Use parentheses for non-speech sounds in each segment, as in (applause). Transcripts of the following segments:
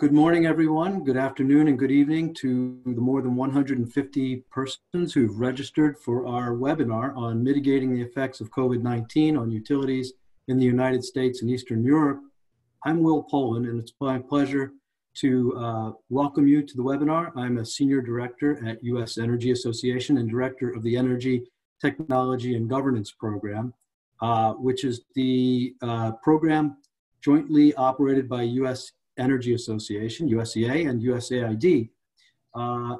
Good morning, everyone. Good afternoon and good evening to the more than 150 persons who've registered for our webinar on mitigating the effects of COVID-19 on utilities in the United States and Eastern Europe. I'm Will Polen, and it's my pleasure to uh, welcome you to the webinar. I'm a senior director at U.S. Energy Association and director of the Energy Technology and Governance Program, uh, which is the uh, program jointly operated by U.S. Energy Association, USEA, and USAID uh,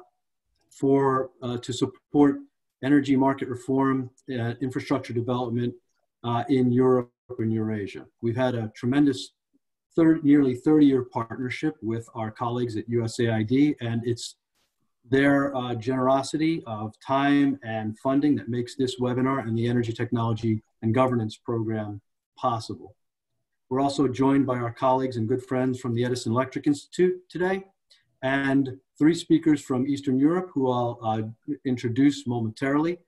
for uh, to support energy market reform, and infrastructure development uh, in Europe and Eurasia. We've had a tremendous third, nearly 30-year partnership with our colleagues at USAID, and it's their uh, generosity of time and funding that makes this webinar and the Energy Technology and Governance Program possible. We're also joined by our colleagues and good friends from the Edison Electric Institute today, and three speakers from Eastern Europe who I'll uh, introduce momentarily.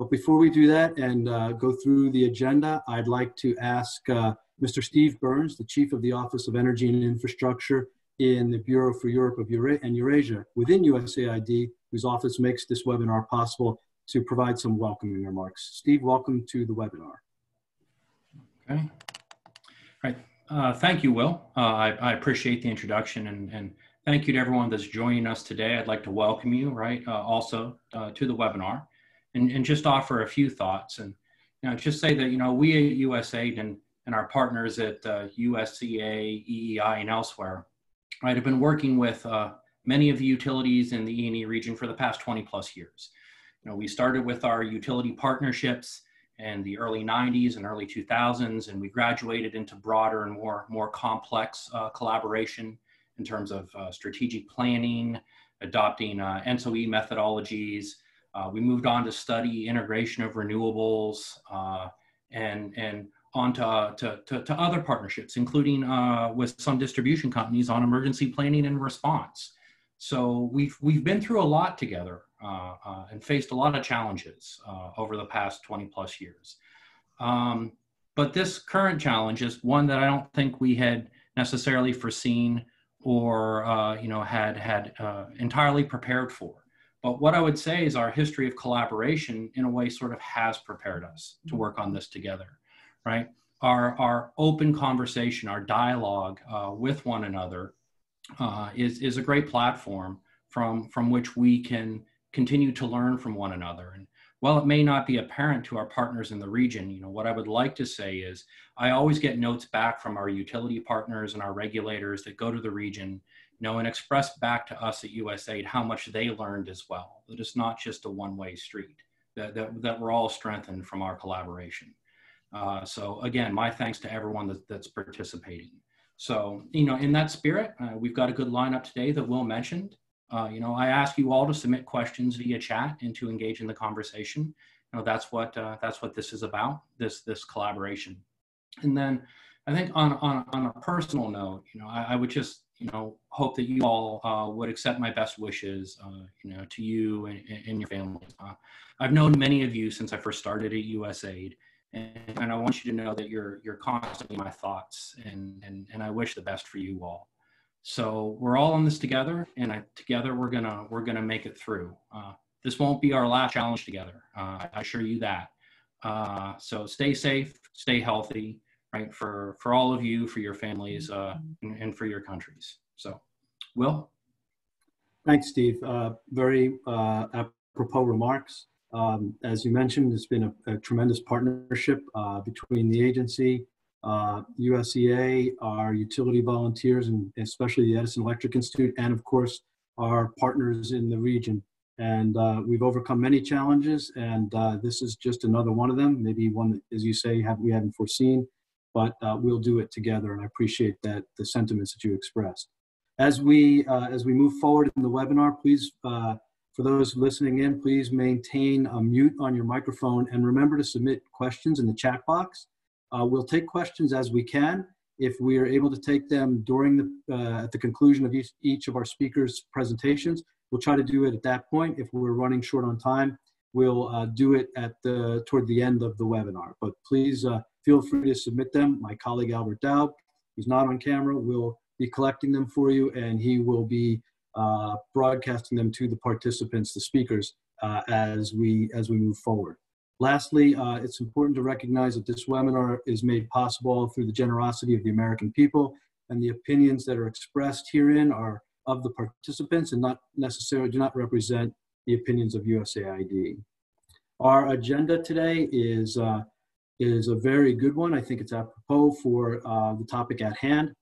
But before we do that and uh, go through the agenda, I'd like to ask uh, Mr. Steve Burns, the Chief of the Office of Energy and Infrastructure in the Bureau for Europe of Eura and Eurasia within USAID, whose office makes this webinar possible, to provide some welcoming remarks. Steve, welcome to the webinar. Okay. Right. Uh, thank you, Will. Uh, I, I, appreciate the introduction and, and, thank you to everyone that's joining us today. I'd like to welcome you, right, uh, also uh, to the webinar and, and just offer a few thoughts and you know, just say that, you know, we at USAID and, and our partners at USEA, uh, EEI, and elsewhere, right, have been working with uh, many of the utilities in the E&E region for the past 20 plus years. You know, we started with our utility partnerships in the early 90s and early 2000s, and we graduated into broader and more, more complex uh, collaboration in terms of uh, strategic planning, adopting uh, ENTSO-E methodologies. Uh, we moved on to study integration of renewables uh, and, and on to, to, to, to, other partnerships, including uh, with some distribution companies on emergency planning and response. So we've, we've been through a lot together uh, uh, and faced a lot of challenges uh, over the past 20 plus years. Um, but this current challenge is one that I don't think we had necessarily foreseen or uh, you know had had uh, entirely prepared for. But what I would say is our history of collaboration, in a way, sort of has prepared us to work on this together, right? Our our open conversation, our dialogue uh, with one another, is is a great platform from from which we can continue to learn from one another. And while it may not be apparent to our partners in the region, you know, what I would like to say is I always get notes back from our utility partners and our regulators that go to the region, you know, and express back to us at USAID how much they learned as well. That it's not just a one-way street, that, that, that we're all strengthened from our collaboration. Uh, so again, my thanks to everyone that, that's participating. So, you know, in that spirit, uh, we've got a good lineup today that Will mentioned. Uh, you know, I ask you all to submit questions via chat and to engage in the conversation. You know, that's what uh, that's what this is about. This this collaboration. And then I think on on on a personal note, you know, I, I would just you know hope that you all uh, would accept my best wishes. Uh, you know, to you and, and your family. Uh, I've known many of you since I first started at USAID. And, and I want you to know that you're you're constantly my thoughts, and, and and I wish the best for you all. So we're all in this together, and I, together we're gonna we're gonna make it through. Uh, this won't be our last challenge together. Uh, I assure you that. Uh, so stay safe, stay healthy, right? For for all of you, for your families, uh, and, and, for your countries. So, Will. Thanks, Steve. Uh, very uh, apropos remarks. Um, as you mentioned, it's been a, a tremendous partnership between the agency uh, USEA, our utility volunteers, and especially the Edison Electric Institute, and of course, our partners in the region. And uh, we've overcome many challenges, and uh, this is just another one of them. Maybe one that, as you say, have, we haven't foreseen, but uh, we'll do it together. And I appreciate that the sentiments that you expressed. As we uh, as we move forward in the webinar, please, uh, for those listening in, please maintain a mute on your microphone, and remember to submit questions in the chat box. Uh, we'll take questions as we can. If we are able to take them during the, uh, at the conclusion of each, each of our speakers' presentations, we'll try to do it at that point. If we're running short on time, we'll uh, do it at the, toward the end of the webinar. But please uh, feel free to submit them. My colleague Albert Daub, who's not on camera, will be collecting them for you, and he will be uh, broadcasting them to the participants, the speakers, uh, as we as we move forward. Lastly, uh, it's important to recognize that this webinar is made possible through the generosity of the American people, and the opinions that are expressed herein are of the participants and not necessarily do not represent the opinions of USAID. Our agenda today is, uh, is a very good one. I think it's apropos for uh, the topic at hand.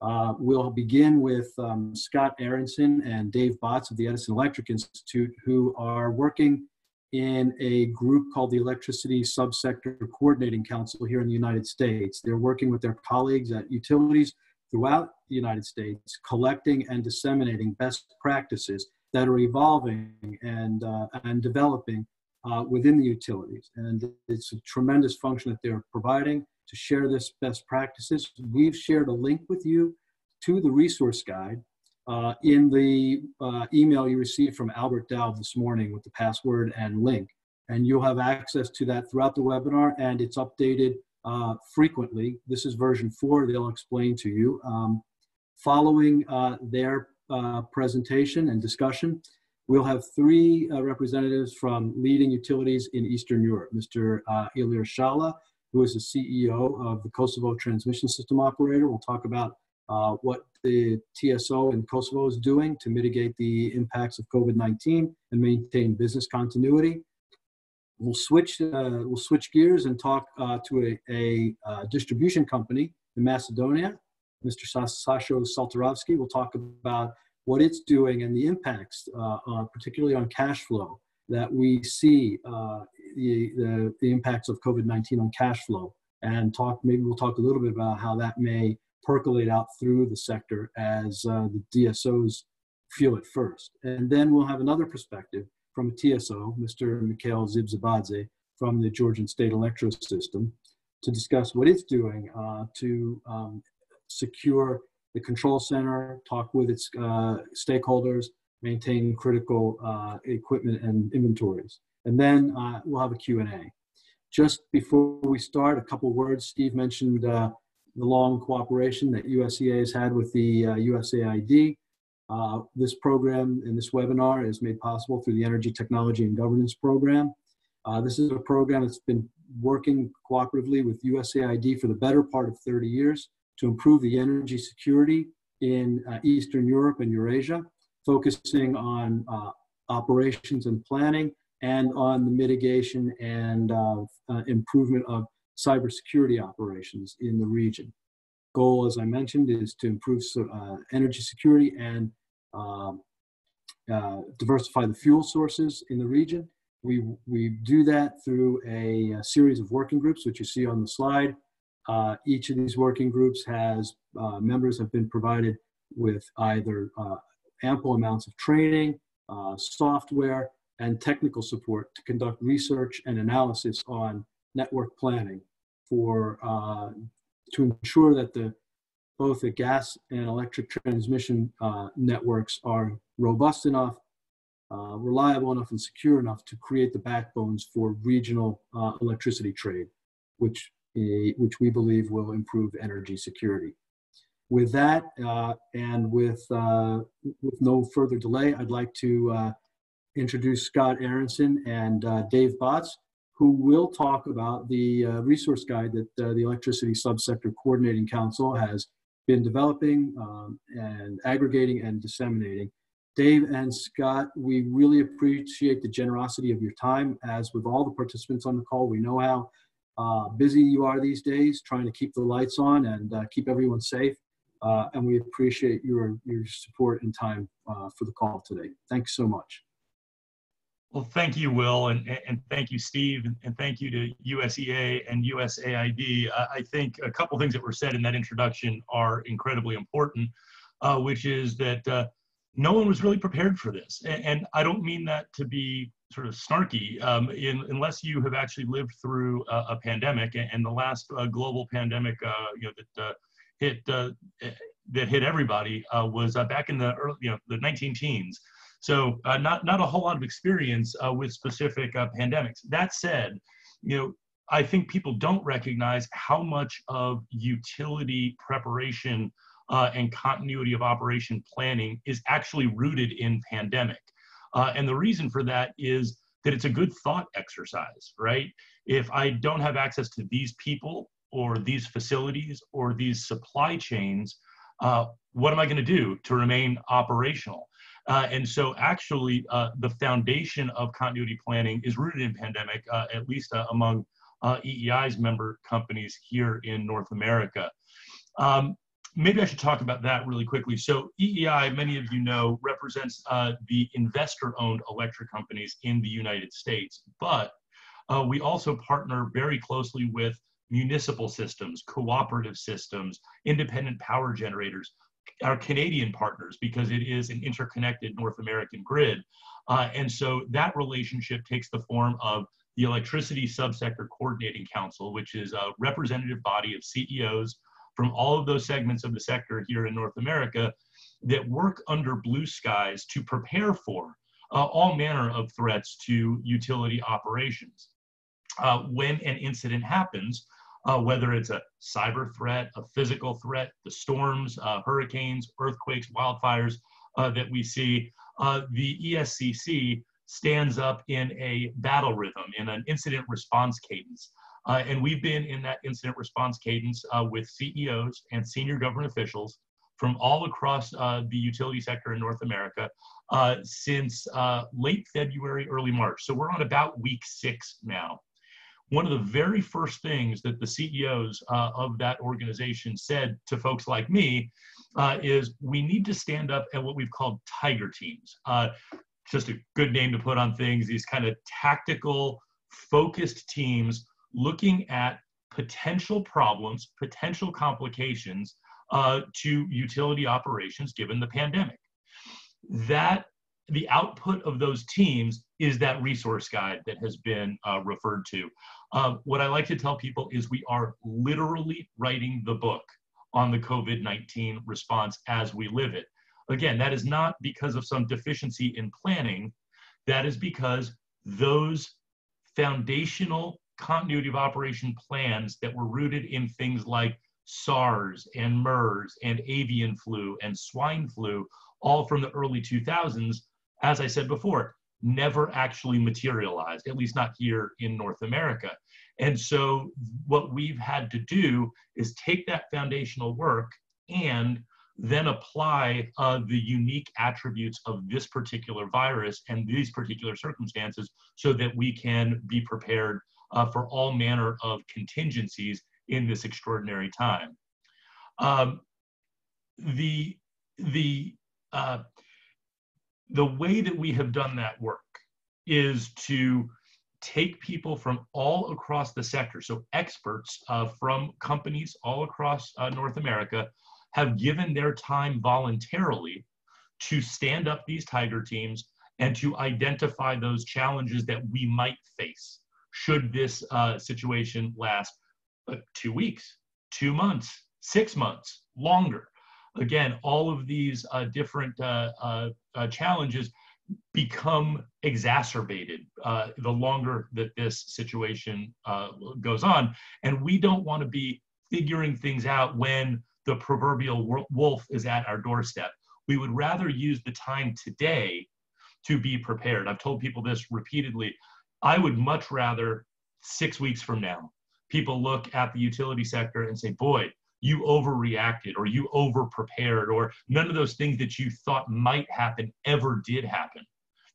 Uh, we'll begin with um, Scott Aaronson and Dave Batz of the Edison Electric Institute, who are working in a group called the Electricity Subsector Coordinating Council here in the United States. They're working with their colleagues at utilities throughout the United States, collecting and disseminating best practices that are evolving and, uh, and developing uh, within the utilities. And it's a tremendous function that they're providing to share this best practices. We've shared a link with you to the resource guide uh, in the uh, email you received from Albert Dowd this morning with the password and link. And you'll have access to that throughout the webinar and it's updated uh, frequently. This is version four, they'll explain to you. Um, following uh, their uh, presentation and discussion, we'll have three uh, representatives from leading utilities in Eastern Europe. Mr. Uh, Ilir Shala, who is the CEO of the Kosovo Transmission System Operator. We'll talk about what the TSO in Kosovo is doing to mitigate the impacts of COVID-19 and maintain business continuity. We'll switch, uh, we'll switch gears and talk uh, to a, a uh, distribution company in Macedonia. Mr. Sasho Satirovski will talk about what it's doing and the impacts, uh, particularly on cash flow, that we see uh, the, the, the, impacts of COVID-19 on cash flow. And talk, maybe we'll talk a little bit about how that may percolate out through the sector as uh, the DSOs feel it first. And then we'll have another perspective from a TSO, Mr. Mikheil Zibzibadze from the Georgian State Electrosystem, to discuss what it's doing uh, to um, secure the control center, talk with its uh, stakeholders, maintain critical uh, equipment and inventories. And then uh, we'll have a Q&A. Just before we start, a couple words. Steve mentioned uh, the long cooperation that USEA has had with the USAID. Uh, this program and this webinar is made possible through the Energy Technology and Governance Program. Uh, this is a program that's been working cooperatively with USAID for the better part of 30 years to improve the energy security in uh, Eastern Europe and Eurasia, focusing on uh, operations and planning and on the mitigation and uh, improvement of cybersecurity operations in the region goal, as I mentioned, is to improve uh, energy security and um, uh, diversify the fuel sources in the region. We, we do that through a, a series of working groups, which you see on the slide. Uh, each of these working groups has uh, members have been provided with either uh, ample amounts of training, uh, software, and technical support to conduct research and analysis on network planning for uh, to ensure that the both the gas and electric transmission uh, networks are robust enough, uh, reliable enough, and secure enough to create the backbones for regional uh, electricity trade, which, eh, which we believe will improve energy security. With that, uh, and with, uh, with no further delay, I'd like to introduce Scott Aaronson and Dave Batz, who will talk about the resource guide that the Electricity Subsector Coordinating Council has been developing um, and aggregating and disseminating. Dave and Scott, we really appreciate the generosity of your time. As with all the participants on the call, we know how uh, busy you are these days trying to keep the lights on and uh, keep everyone safe. Uh, and we appreciate your, your support and time uh, for the call today. Thanks so much. Well, thank you, Will, and, and thank you, Steve, and thank you to USEA and USAID. I think a couple things that were said in that introduction are incredibly important, uh, which is that uh, no one was really prepared for this. And, I don't mean that to be sort of snarky, um, in, unless you have actually lived through a, a pandemic, and the last uh, global pandemic uh, you know, that uh, hit, uh, that hit everybody was back in the early, you know, the 19 teens. So uh, not not a whole lot of experience uh, with specific uh, pandemics. That said, you know. I think people don't recognize how much of utility preparation uh, and continuity of operation planning is actually rooted in pandemic. Uh, and the reason for that is that it's a good thought exercise, right? If I don't have access to these people or these facilities or these supply chains, uh, what am I going to do to remain operational? Uh, and so, actually, uh, the foundation of continuity planning is rooted in pandemic, uh, at least uh, among uh, EEI's member companies here in North America. Um, maybe I should talk about that really quickly. So EEI, many of you know, represents uh, the investor-owned electric companies in the United States, but we also partner very closely with municipal systems, cooperative systems, independent power generators, our Canadian partners, because it is an interconnected North American grid. Uh, and so that relationship takes the form of the Electricity Subsector Coordinating Council, which is a representative body of CEOs from all of those segments of the sector here in North America that work under blue skies to prepare for uh, all manner of threats to utility operations. Uh, when an incident happens, uh, whether it's a cyber threat, a physical threat, the storms, uh, hurricanes, earthquakes, wildfires uh, that we see, uh, the ESCC stands up in a battle rhythm, in an incident response cadence. Uh, and we've been in that incident response cadence with CEOs and senior government officials from all across uh, the utility sector in North America uh, since uh, late February, early March. So we're on about week six now. One of the very first things that the CEOs uh, of that organization said to folks like me is we need to stand up at what we've called tiger teams. just a good name to put on things, these kind of tactical, focused teams looking at potential problems, potential complications uh, to utility operations given the pandemic. That the output of those teams is that resource guide that has been uh, referred to. Uh, what I like to tell people is we are literally writing the book on the COVID 19 response as we live it. Again, that is not because of some deficiency in planning, that is because those foundational continuity of operation plans that were rooted in things like SARS and MERS and avian flu and swine flu, all from the early 2000s, as I said before, never actually materialized, at least not here in North America. And so, what we've had to do is take that foundational work and then apply uh, the unique attributes of this particular virus and these particular circumstances so that we can be prepared uh, for all manner of contingencies in this extraordinary time. Um, the the uh, the way that we have done that work is to take people from all across the sector, so experts uh, from companies all across uh, North America have given their time voluntarily to stand up these tiger teams and to identify those challenges that we might face should this uh, situation last uh, two weeks, two months, six months, longer. Again, all of these uh, different uh, uh, uh, challenges become exacerbated the longer that this situation goes on. And we don't want to be figuring things out when the proverbial wolf is at our doorstep. We would rather use the time today to be prepared. I've told people this repeatedly. I would much rather six weeks from now, people look at the utility sector and say, boy, you overreacted or you over prepared or none of those things that you thought might happen ever did happen.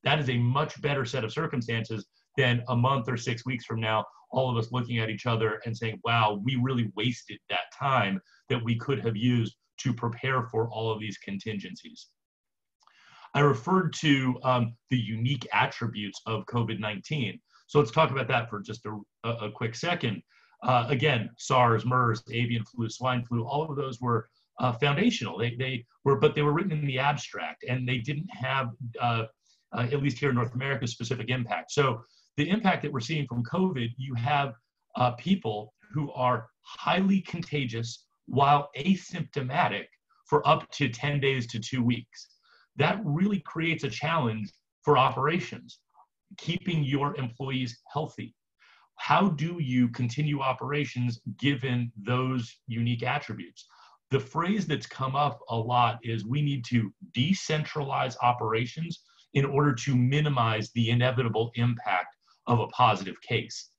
That is a much better set of circumstances than a month or six weeks from now, all of us looking at each other and saying, wow, we really wasted that time that we could have used to prepare for all of these contingencies. I referred to um, the unique attributes of COVID 19. So let's talk about that for just a, a, quick second. Uh, again, SARS, MERS, avian flu, swine flu, all of those were uh, foundational. They, they were, but they were written in the abstract and they didn't have, uh, uh at least here in North America, specific impact. So the impact that we're seeing from COVID, you have uh, people who are highly contagious while asymptomatic for up to 10 days to two weeks that really creates a challenge for operations, keeping your employees healthy. How do you continue operations given those unique attributes? the phrase that's come up a lot is we need to decentralize operations in order to minimize the inevitable impact of a positive case.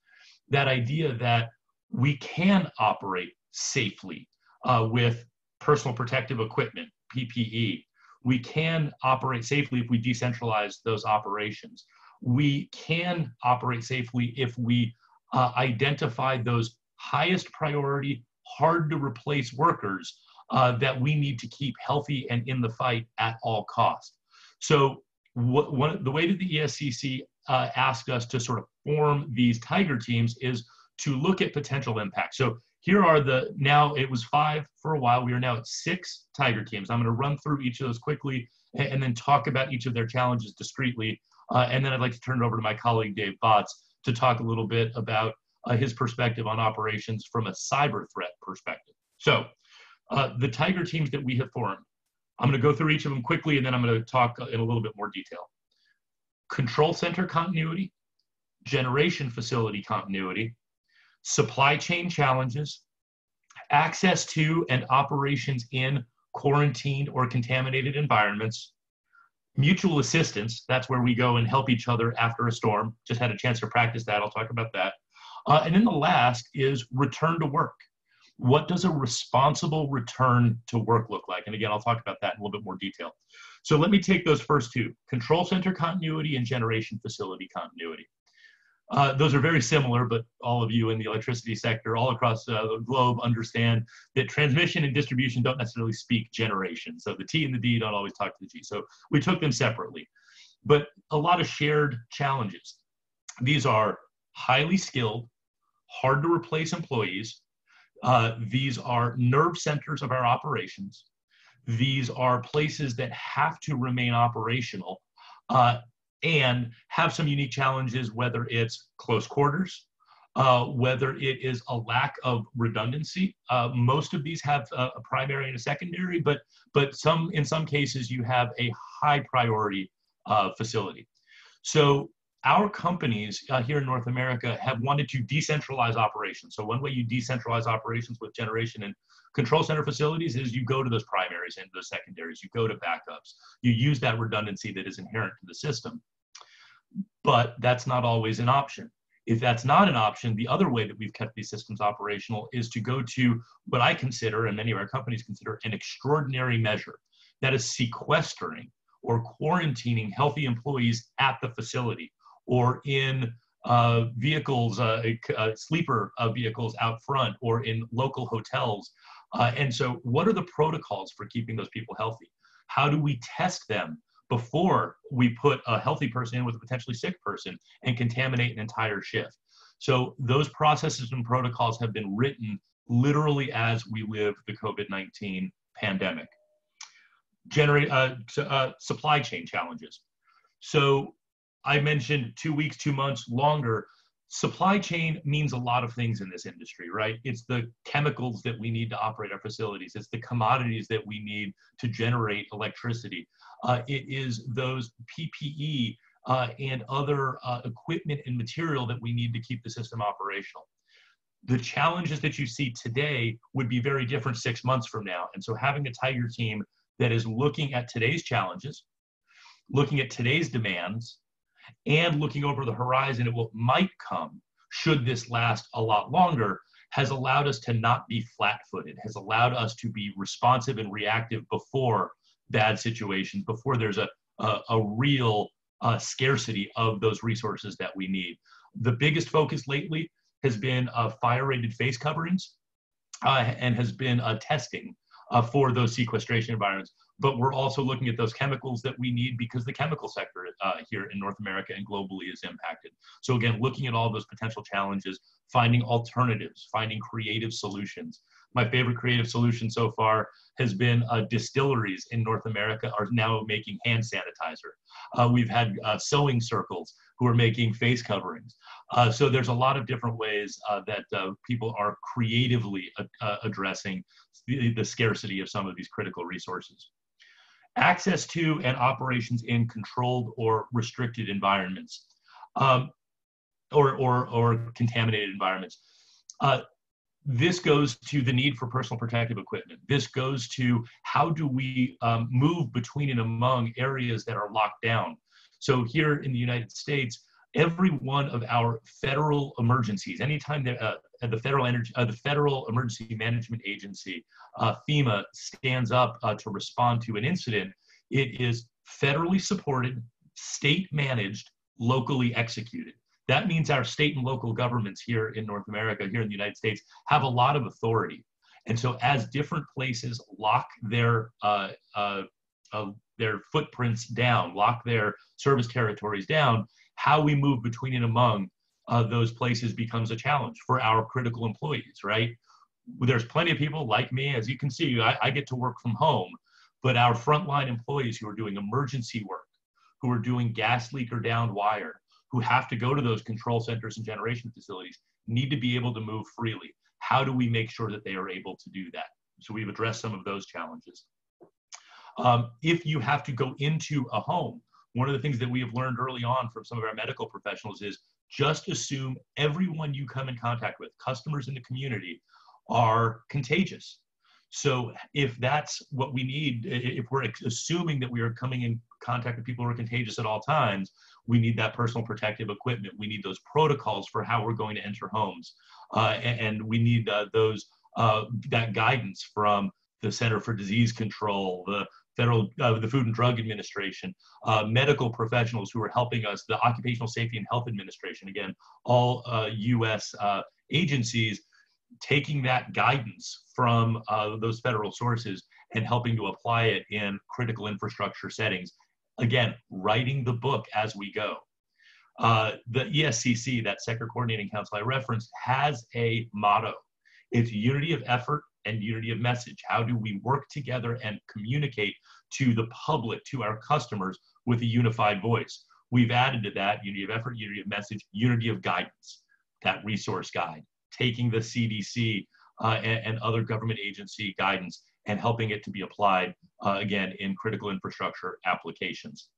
That idea that we can operate safely uh, with personal protective equipment, PPE. We can operate safely if we decentralize those operations. We can operate safely if we uh, identify those highest priority, hard to replace workers uh, that we need to keep healthy and in the fight at all costs. So what, one, the way that the ESCC uh, asked us to sort of form these tiger teams is to look at potential impact. So here are the now it was five for a while. We are now at six tiger teams. I'm going to run through each of those quickly and, and then talk about each of their challenges discreetly. Uh, and then I'd like to turn it over to my colleague Dave Batz to talk a little bit about uh, his perspective on operations from a cyber threat perspective. So uh, the tiger teams that we have formed, I'm going to go through each of them quickly and then I'm going to talk in a little bit more detail. Control center continuity, generation facility continuity, supply chain challenges, access to and operations in quarantined or contaminated environments, mutual assistance, that's where we go and help each other after a storm. Just had a chance to practice that, I'll talk about that. Uh, and then the last is return to work. What does a responsible return to work look like? And again, I'll talk about that in a little bit more detail. So let me take those first two, control center continuity and generation facility continuity. Uh, those are very similar, but all of you in the electricity sector all across uh, the globe understand that transmission and distribution don't necessarily speak generation. So the T and the D don't always talk to the G. So we took them separately, but a lot of shared challenges. These are highly skilled, hard to replace employees. Uh, these are nerve centers of our operations. These are places that have to remain operational uh, and have some unique challenges, whether it's close quarters, uh, whether it is a lack of redundancy. Uh, most of these have a, a, primary and a secondary, but but some in some cases you have a high priority uh, facility. So our companies uh, here in North America have wanted to decentralize operations. So one way you decentralize operations with generation and control center facilities is you go to those primaries and those secondaries, you go to backups, you use that redundancy that is inherent to the system. But that's not always an option. If that's not an option, the other way that we've kept these systems operational is to go to what I consider, and many of our companies consider, an extraordinary measure that is sequestering or quarantining healthy employees at the facility or in uh, vehicles, uh, uh, sleeper uh, vehicles out front, or in local hotels. Uh, and so, what are the protocols for keeping those people healthy? How do we test them before we put a healthy person in with a potentially sick person and contaminate an entire shift? So, those processes and protocols have been written literally as we live the COVID 19 pandemic. Generate uh, supply chain challenges. So I mentioned two weeks, two months longer. Supply chain means a lot of things in this industry, right? It's the chemicals that we need to operate our facilities, it's the commodities that we need to generate electricity. Uh, it is those PPE uh, and other uh, equipment and material that we need to keep the system operational. The challenges that you see today would be very different six months from now. And so having a Tiger team that is looking at today's challenges, looking at today's demands, and looking over the horizon at what might come should this last a lot longer has allowed us to not be flat footed, has allowed us to be responsive and reactive before bad situations, before there's a, a, a real uh, scarcity of those resources that we need. The biggest focus lately has been uh, fire rated face coverings uh, and has been uh, testing uh, for those sequestration environments but we're also looking at those chemicals that we need because the chemical sector uh, here in North America and globally is impacted. So again, looking at all those potential challenges, finding alternatives, finding creative solutions. My favorite creative solution so far has been uh, distilleries in North America are now making hand sanitizer. Uh, we've had uh, sewing circles who are making face coverings. Uh, so there's a lot of different ways uh, that people are creatively addressing the, the scarcity of some of these critical resources access to and operations in controlled or restricted environments um, or, or, or contaminated environments. Uh, this goes to the need for personal protective equipment. This goes to how do we um, move between and among areas that are locked down. So here in the United States, every one of our federal emergencies, anytime the, uh, the federal energy, uh, the Federal Emergency Management Agency, uh, FEMA, stands up uh, to respond to an incident, it is federally supported, state managed, locally executed. That means our state and local governments here in North America, here in the United States, have a lot of authority. And so, as different places lock their uh, uh, uh, their footprints down, lock their service territories down, how we move between and among uh, those places becomes a challenge for our critical employees, right? There's plenty of people like me, as you can see, I, I get to work from home, but our frontline employees who are doing emergency work, who are doing gas leak or downed wire, who have to go to those control centers and generation facilities need to be able to move freely. How do we make sure that they are able to do that? So we've addressed some of those challenges. Um, if you have to go into a home, one of the things that we have learned early on from some of our medical professionals is just assume everyone you come in contact with, customers in the community, are contagious. So if that's what we need, if we're assuming that we are coming in contact with people who are contagious at all times, we need that personal protective equipment. We need those protocols for how we're going to enter homes, uh, and, we need uh, those uh, that guidance from the Center for Disease Control, the federal, uh, the Food and Drug Administration, uh, medical professionals who are helping us, the Occupational Safety and Health Administration, again, all U.S. Uh, agencies taking that guidance from those federal sources and helping to apply it in critical infrastructure settings again, writing the book as we go. Uh, the ESCC, that Sector Coordinating Council I referenced, has a motto. It's unity of effort and unity of message. How do we work together and communicate to the public, to our customers, with a unified voice? We've added to that unity of effort, unity of message, unity of guidance, that resource guide, taking the CDC uh, and, and other government agency guidance and helping it to be applied, uh, again, in critical infrastructure applications.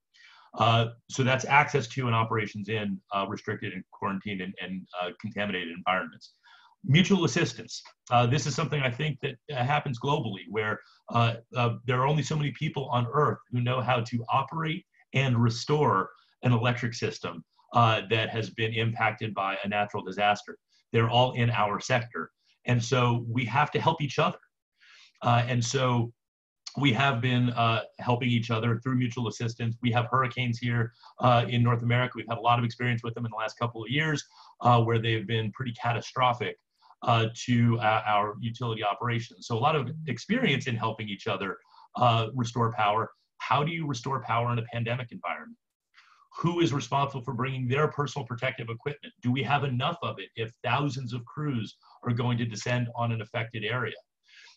Uh, so that's access to and operations in uh, restricted and quarantined and, and uh, contaminated environments. Mutual assistance. Uh, this is something I think that uh, happens globally where there are only so many people on earth who know how to operate and restore an electric system that has been impacted by a natural disaster. They're all in our sector. And so we have to help each other. Uh, and so we have been uh, helping each other through mutual assistance. We have hurricanes here uh, in North America. We've had a lot of experience with them in the last couple of years uh, where they've been pretty catastrophic uh, to uh, our utility operations. So a lot of experience in helping each other restore power. How do you restore power in a pandemic environment? Who is responsible for bringing their personal protective equipment? Do we have enough of it if thousands of crews are going to descend on an affected area?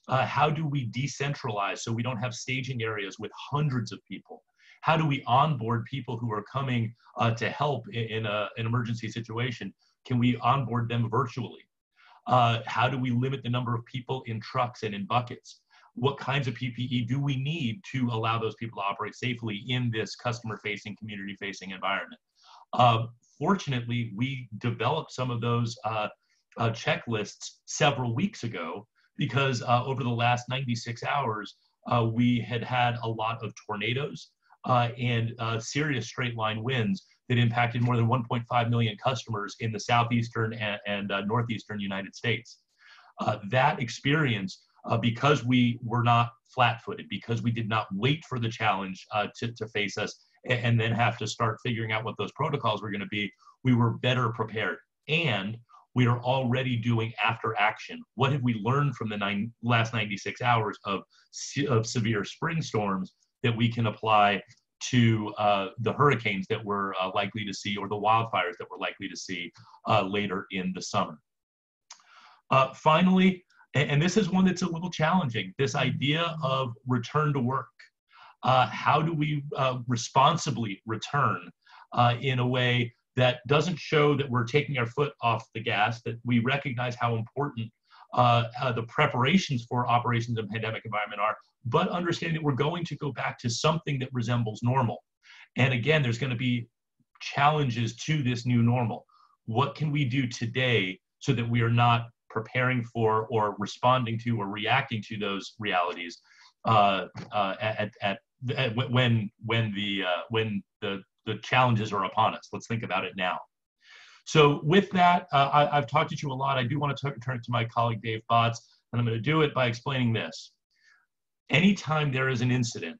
Uh, how do we decentralize so we don't have staging areas with hundreds of people? How do we onboard people who are coming uh, to help in, in a, an emergency situation? Can we onboard them virtually? Uh, how do we limit the number of people in trucks and in buckets? What kinds of PPE do we need to allow those people to operate safely in this customer facing, community facing environment? Uh, fortunately, we developed some of those uh, uh, checklists several weeks ago because uh, over the last 96 hours, uh, we had had a lot of tornadoes and serious straight line winds that impacted more than 1.5 million customers in the southeastern and, and uh, northeastern United States. Uh, that experience, because we were not flat footed, because we did not wait for the challenge to, to face us and, and then have to start figuring out what those protocols were going to be, we were better prepared. And we are already doing after action. What have we learned from the nine, last 96 hours of, of severe spring storms that we can apply to uh, the hurricanes that we're uh, likely to see or the wildfires that we're likely to see uh, later in the summer? Uh, finally, and, and, this is one that's a little challenging, this idea of return to work. Uh, how do we uh, responsibly return in a way that doesn't show that we're taking our foot off the gas, that we recognize how important uh, uh, the preparations for operations in pandemic environment are, but understanding that we're going to go back to something that resembles normal. And again, there's going to be challenges to this new normal. What can we do today so that we are not preparing for or responding to or reacting to those realities uh, uh, at, at, at, when when the uh, when the the challenges are upon us. Let's think about it now. So with that, uh, I, have talked to you a lot. I do want to turn it to my colleague Dave Batz, and I'm going to do it by explaining this. Anytime there is an incident,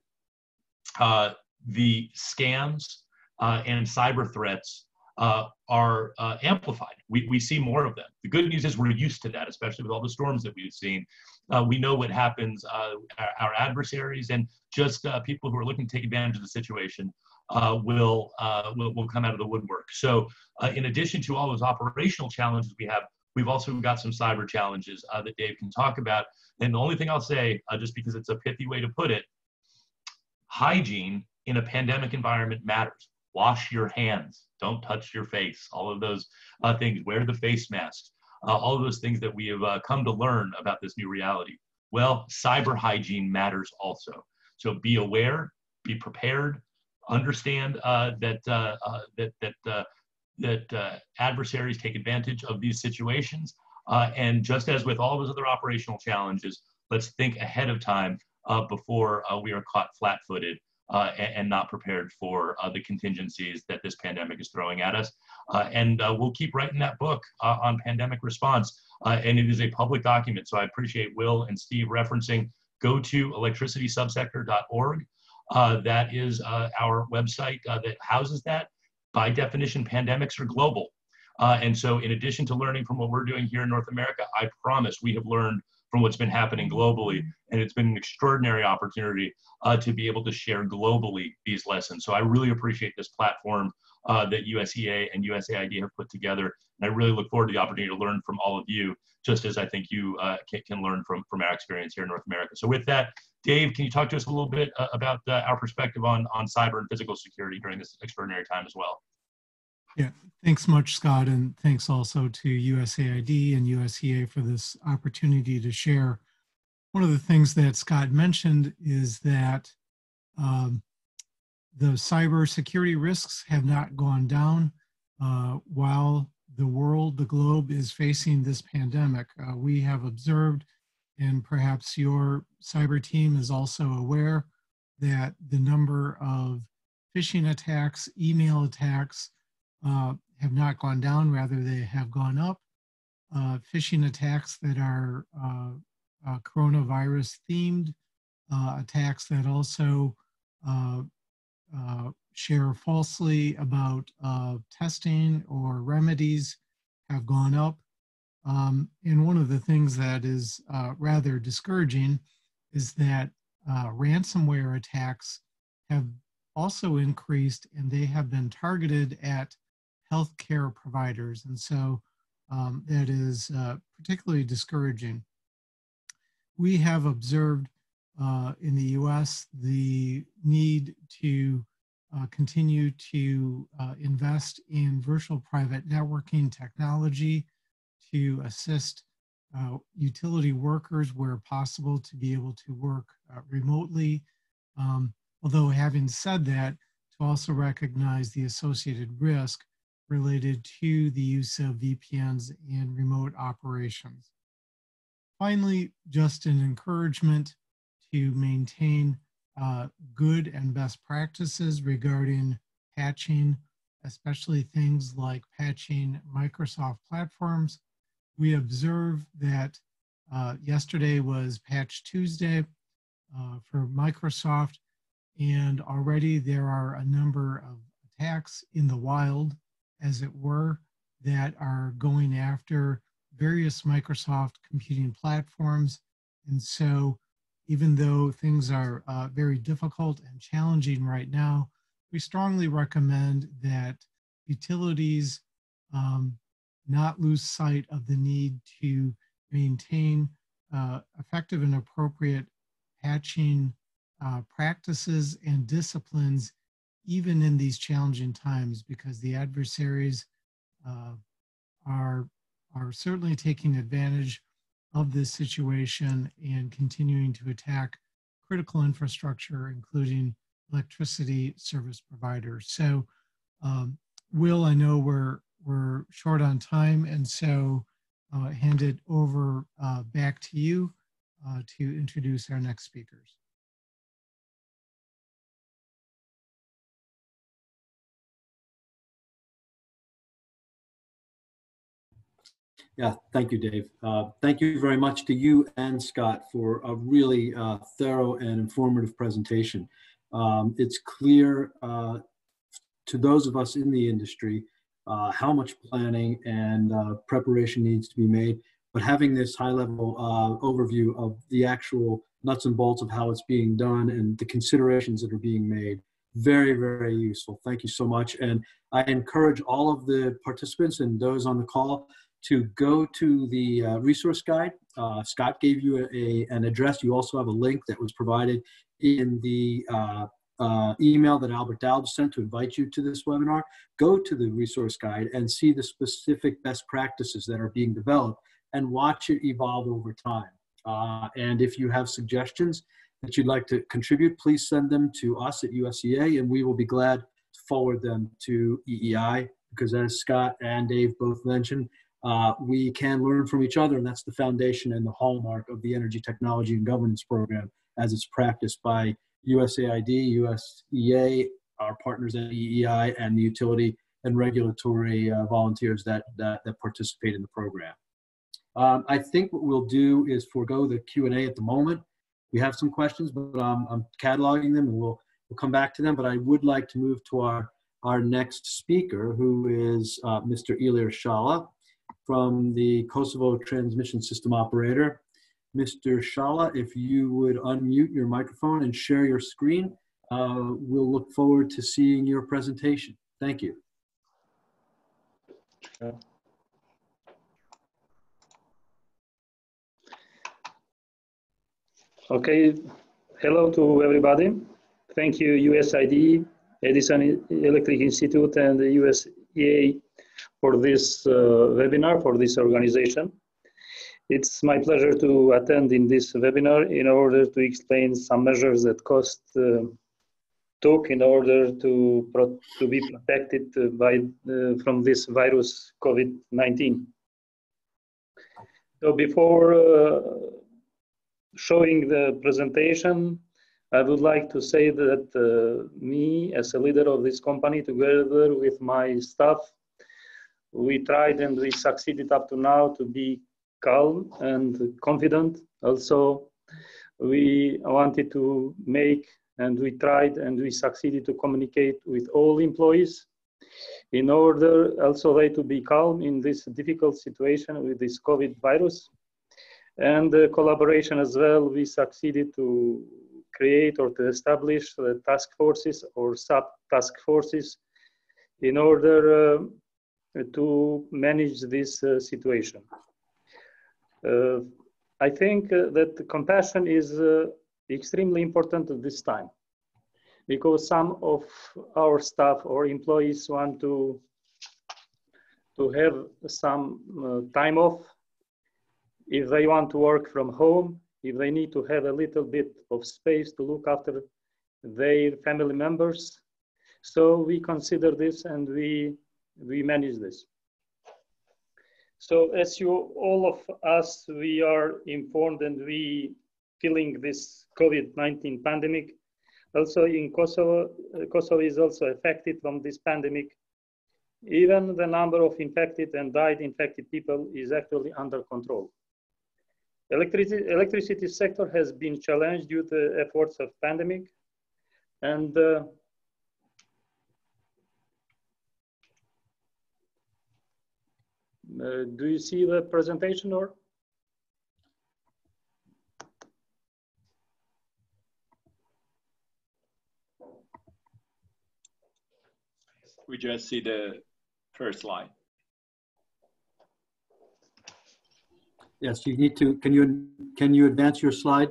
uh, the scams uh, and cyber threats uh, are uh, amplified. We, we see more of them. The good news is we're used to that, especially with all the storms that we've seen. Uh, we know what happens. Our, our, adversaries and just people who are looking to take advantage of the situation uh, will, will, will come out of the woodwork. So, in addition to all those operational challenges we have, we've also got some cyber challenges that Dave can talk about. And the only thing I'll say, just because it's a pithy way to put it, hygiene in a pandemic environment matters wash your hands, don't touch your face, all of those uh, things, wear the face masks, uh, all of those things that we have uh, come to learn about this new reality. Well, cyber hygiene matters also. So be aware, be prepared, understand uh, that, uh, uh, that, that, that adversaries take advantage of these situations. and just as with all those other operational challenges, let's think ahead of time before we are caught flat-footed uh, and, and, not prepared for uh, the contingencies that this pandemic is throwing at us. Uh, and we'll keep writing that book on pandemic response. And it is a public document. So I appreciate Will and Steve referencing go to electricitysubsector.org. Uh, that is uh, our website uh, that houses that. By definition, pandemics are global. and so, in addition to learning from what we're doing here in North America, I promise we have learned from what's been happening globally. And it's been an extraordinary opportunity uh, to be able to share globally these lessons. So I really appreciate this platform uh, that USEA and USAID have put together. And I really look forward to the opportunity to learn from all of you, just as I think you uh, can, can, learn from, from our experience here in North America. So with that, Dave, can you talk to us a little bit uh, about uh, our perspective on, on cyber and physical security during this extraordinary time as well? Yeah, thanks much, Scott, and thanks also to USAID and USEA for this opportunity to share. One of the things that Scott mentioned is that um, the cybersecurity risks have not gone down uh, while the world, the globe is facing this pandemic. Uh, we have observed, and perhaps your cyber team is also aware, that the number of phishing attacks, email attacks, uh, have not gone down, rather they have gone up. Uh, phishing attacks that are uh, uh coronavirus themed, attacks that also uh, share falsely about testing or remedies have gone up. Um, and one of the things that is rather discouraging is that ransomware attacks have also increased and they have been targeted at healthcare providers. And so um, that is uh, particularly discouraging. We have observed uh, in the US the need to uh, continue to uh, invest in virtual private networking technology to assist uh, utility workers where possible to be able to work uh, remotely. Um, although having said that, to also recognize the associated risk related to the use of VPNs and remote operations. Finally, just an encouragement to maintain uh, good and best practices regarding patching, especially things like patching Microsoft platforms. We observe that uh, yesterday was Patch Tuesday uh, for Microsoft, and already there are a number of attacks in the wild as it were, that are going after various Microsoft computing platforms. And so, even though things are uh, very difficult and challenging right now, we strongly recommend that utilities um, not lose sight of the need to maintain uh, effective and appropriate patching uh, practices and disciplines even in these challenging times because the adversaries uh, are, are certainly taking advantage of this situation and continuing to attack critical infrastructure, including electricity service providers. So, um, Will, I know we're we're short on time, and so uh, hand it over uh, back to you uh, to introduce our next speakers. Yeah, thank you, Dave. Uh, thank you very much to you and Scott for a really uh, thorough and informative presentation. Um, it's clear uh, to those of us in the industry uh, how much planning and uh, preparation needs to be made, but having this high level uh, overview of the actual nuts and bolts of how it's being done and the considerations that are being made, very, very useful. Thank you so much. And I encourage all of the participants and those on the call to go to the uh, resource guide. Uh, Scott gave you a, a, an address. You also have a link that was provided in the uh, uh email that Albert Dalb sent to invite you to this webinar. Go to the resource guide and see the specific best practices that are being developed and watch it evolve over time. Uh, and if you have suggestions that you'd like to contribute, please send them to us at USEA and we will be glad to forward them to EEI because as Scott and Dave both mentioned, uh, we can learn from each other, and that's the foundation and the hallmark of the Energy Technology and Governance Program as it's practiced by USAID, USEA, our partners at EEI, and the utility and regulatory uh, volunteers that, that, that, participate in the program. Um, I think what we'll do is forego the Q&A at the moment. We have some questions, but um, I'm cataloging them and we'll, we'll come back to them. But I would like to move to our, our next speaker, who is uh, Mr. Ilir Shala from the Kosovo Transmission System Operator. Mr. Shala, if you would unmute your microphone and share your screen, uh, we'll look forward to seeing your presentation. Thank you. Okay, hello to everybody. Thank you USID, Edison Electric Institute and the USEA for this uh, webinar, for this organization. It's my pleasure to attend in this webinar in order to explain some measures that KOSTT uh, took in order to, to be protected by, uh, from this virus COVID-19. So before uh, showing the presentation, I would like to say that uh, me, as a leader of this company, together with my staff, we tried and we succeeded up to now to be calm and confident. Also, we wanted to make and we tried and we succeeded to communicate with all employees in order also they to be calm in this difficult situation with this COVID virus. And the collaboration as well, we succeeded to create or to establish the task forces or sub task forces in order uh, to manage this uh, situation. Uh, I think uh, that compassion is extremely important at this time because some of our staff or employees want to to have some uh, time off if they want to work from home if they need to have a little bit of space to look after their family members so we consider this and we we manage this. So as you, all of us, we are informed and we feeling this COVID-19 pandemic. Also in Kosovo, uh, Kosovo is also affected from this pandemic. Even the number of infected and died infected people is actually under control. Electricity, electricity sector has been challenged due to the efforts of pandemic and uh, Uh, do you see the presentation or? We just see the first slide. Yes, you need to, can you, can you advance your slide?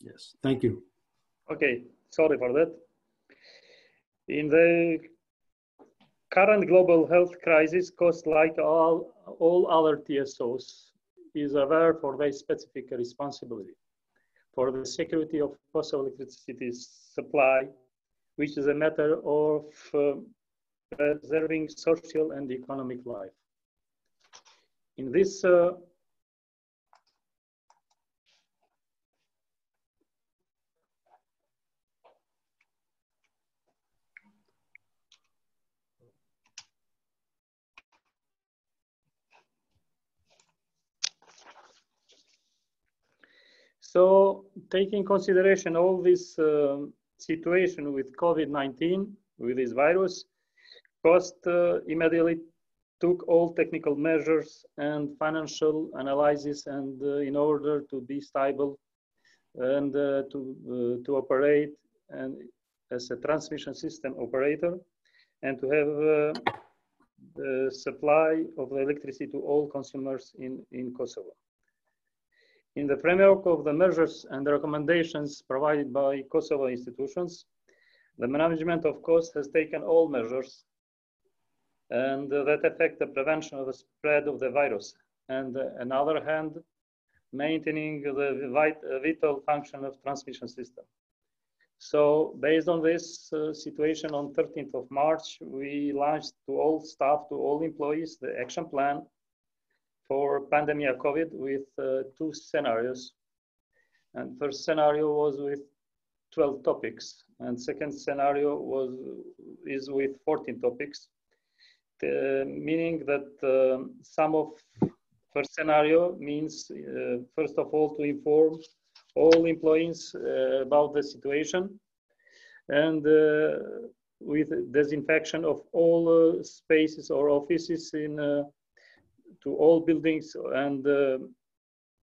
Yes, thank you. Okay, sorry for that. In the current global health crisis, KOSTT, like all, all other TSOs, is aware for their specific responsibility for the security of Kosovo electricity supply, which is a matter of uh, preserving social and economic life. In this uh, So taking consideration all this uh, situation with COVID-19, with this virus, KOSTT uh, immediately took all technical measures and financial analysis and uh, in order to be stable and uh, to, uh, to operate and as a transmission system operator and to have uh, the supply of electricity to all consumers in, in Kosovo. In the framework of the measures and the recommendations provided by Kosovo institutions, the management of KOSTT has taken all measures and that affect the prevention of the spread of the virus. And uh, on the other hand, maintaining the vital function of transmission system. So based on this uh, situation on 13th of March, we launched to all staff, to all employees, the action plan for pandemic COVID with uh, two scenarios. And first scenario was with 12 topics and second scenario was is with 14 topics uh, meaning that um, some of first scenario means uh, first of all to inform all employees uh, about the situation and with disinfection of all spaces or offices in to all buildings and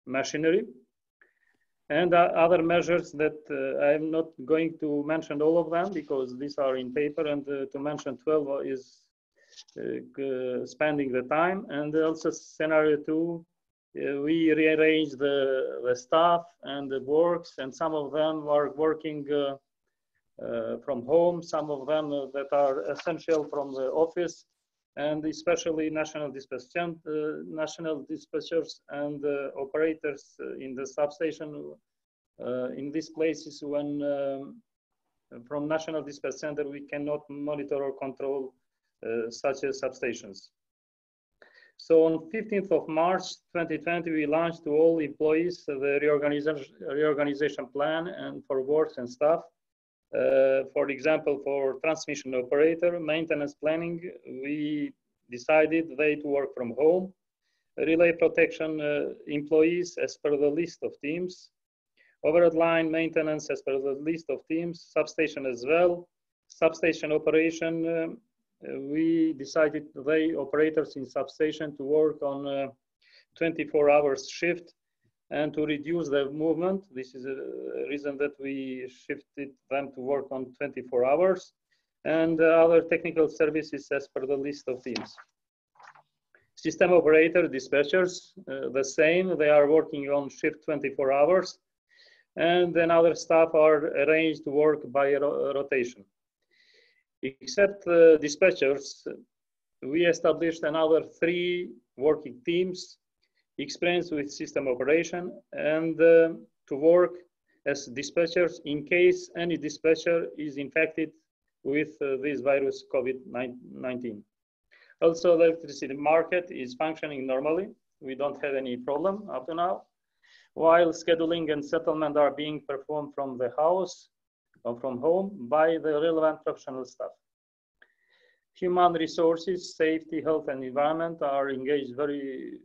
machinery and uh, other measures that uh, I'm not going to mention all of them because these are in paper and uh, to mention 12 is uh, spending the time. And also scenario two, uh, we rearrange the, the staff and the works, and some of them are working uh, from home, some of them that are essential from the office, and especially national dispatchers, uh, national dispatchers and uh, operators in the substation uh, in these places when um, from national dispatch center we cannot monitor or control uh, such substations. So on 15th of March 2020, we launched to all employees the reorganization, reorganization plan and for works and staff. Uh, for example, for transmission operator, maintenance planning, we decided they to work from home. Relay protection uh, employees as per the list of teams. Overhead line maintenance as per the list of teams. Substation as well. Substation operation uh, we decided today operators in substation to work on a 24 hours shift and to reduce the movement. This is a reason that we shifted them to work on 24 hours and other technical services as per the list of teams. System operator dispatchers, uh, the same, they are working on shift 24 hours and then other staff are arranged to work by ro rotation. Except uh, dispatchers, we established another three working teams experienced with system operation and uh, to work as dispatchers in case any dispatcher is infected with uh, this virus COVID-19. Also, the electricity market is functioning normally. We don't have any problem up to now. While scheduling and settlement are being performed from the house, or from home by the relevant professional staff. Human resources, safety, health, and environment are engaged very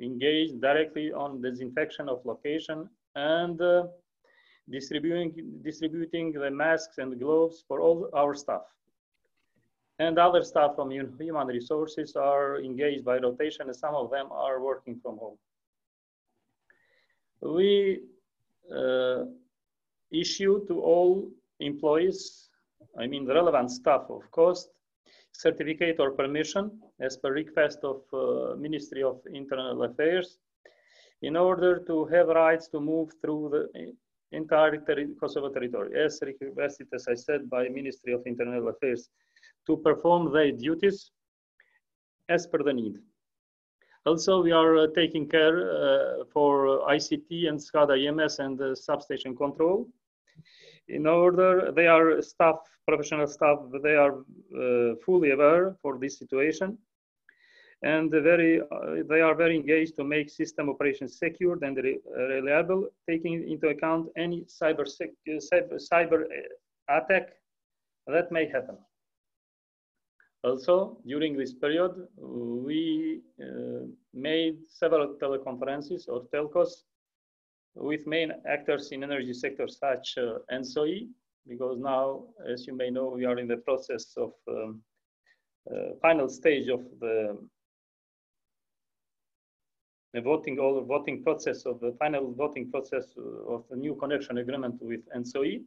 engaged directly on disinfection of location and uh, distributing, distributing the masks and gloves for all our staff. And other staff from human resources are engaged by rotation and some of them are working from home. We uh, issue to all employees, I mean the relevant staff of KOSTT, certificate or permission as per request of uh, Ministry of Internal Affairs in order to have rights to move through the entire Kosovo territory as requested, as I said, by Ministry of Internal Affairs to perform their duties as per the need. Also, we are uh, taking care uh, for ICT and SCADA EMS and substation control. In order, they are staff, professional staff, they are uh, fully aware for this situation and very, uh, they are very engaged to make system operations secure and re reliable, taking into account any cyber, cyber, cyber attack that may happen. Also, during this period, we uh, made several teleconferences or telcos with main actors in energy sector such uh, ENTSO-E, because now, as you may know, we are in the process of um, uh, final stage of the, the voting, all voting process of the final voting process of the new connection agreement with ENTSO-E.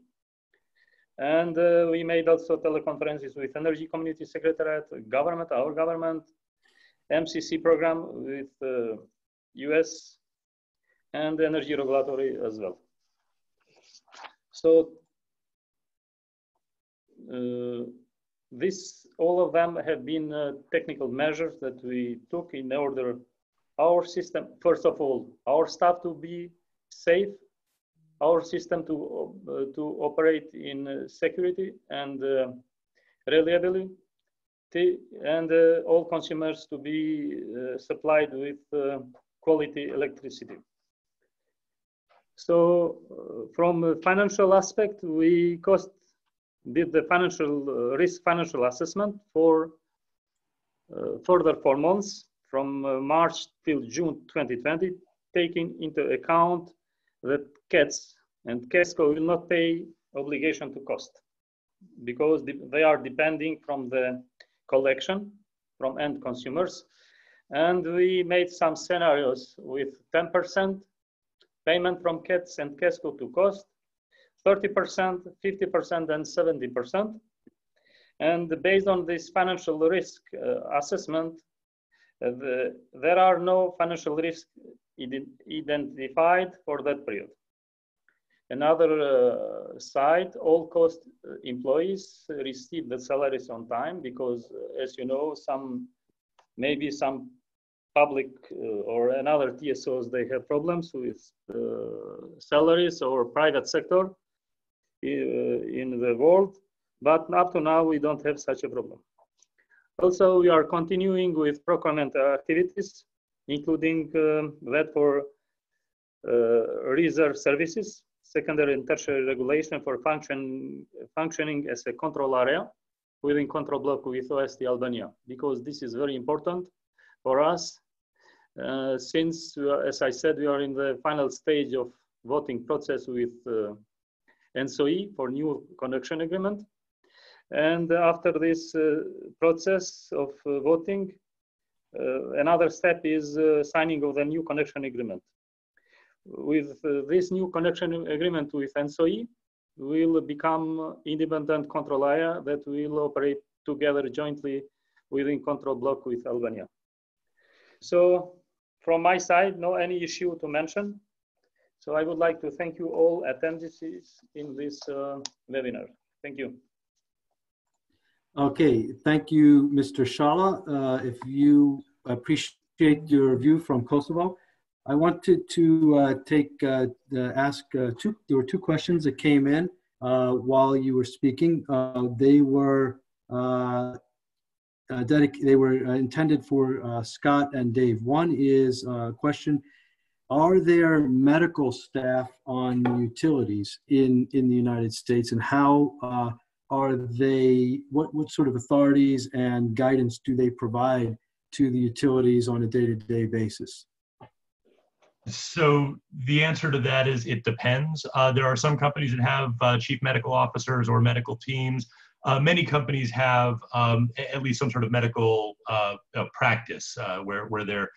And uh, we made also teleconferences with Energy Community Secretariat, government, our government, MCC program with uh, US and energy regulatory as well. So uh, this, all of them have been uh, technical measures that we took in order our system, first of all, our staff to be safe our system to, uh, to operate in uh, security and uh, reliability and all consumers to be supplied with quality electricity. So uh, from a financial aspect, we KOSTT did the financial uh, risk financial assessment for uh, further four months from March till June 2020, taking into account that KEDS and KESCO will not pay obligation to KOSTT because they are depending from the collection from end consumers. And we made some scenarios with 10% payment from KEDS and KESCO to KOSTT, 30%, 50%, and 70%. And based on this financial risk uh, assessment, uh, the, there are no financial risk identified for that period. Another uh, side, all KOSTT uh, employees receive the salaries on time because, uh, as you know, some maybe some public uh, or another TSOs they have problems with uh, salaries or private sector in the world, but up to now we don't have such a problem. Also, we are continuing with procurement activities, including um, that for uh, reserve services secondary and tertiary regulation for function, functioning as a control area within control block with OST Albania, because this is very important for us. Uh, since, as I said, we are in the final stage of voting process with uh, ENTSO-E for new connection agreement. And after this uh, process of uh, voting, another step is signing of the new connection agreement with this new connection agreement with ENTSO-E, will become independent control area that will operate together jointly within control block with Albania. So from my side, no any issue to mention. So I would like to thank you all attendees in this uh, webinar. Thank you. Okay, thank you, Mr. Shala. Uh, if you appreciate your view from Kosovo, I wanted to uh, take uh, ask uh, two. There were two questions that came in uh, while you were speaking. Uh, they were uh, dedic- They were intended for Scott and Dave. One is a question: Are there medical staff on utilities in in the United States, and how are they? What what sort of authorities and guidance do they provide to the utilities on a day-to-day basis? So the answer to that is it depends. Uh, there are some companies that have uh, chief medical officers or medical teams. Uh, many companies have um, at least some sort of medical uh, uh, practice uh, where, where they're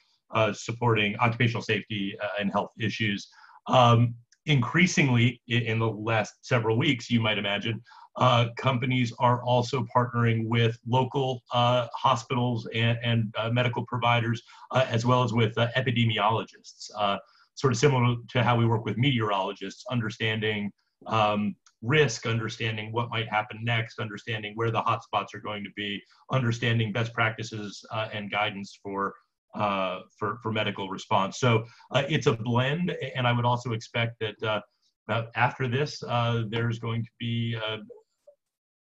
supporting occupational safety and health issues. Um, increasingly, in the last several weeks, you might imagine, uh, companies are also partnering with local uh, hospitals and, and uh, medical providers, uh, as well as with uh, epidemiologists. Uh, sort of similar to how we work with meteorologists, understanding um, risk, understanding what might happen next, understanding where the hotspots are going to be, understanding best practices and guidance for for, for medical response. So it's a blend, and I would also expect that after this, there's going to be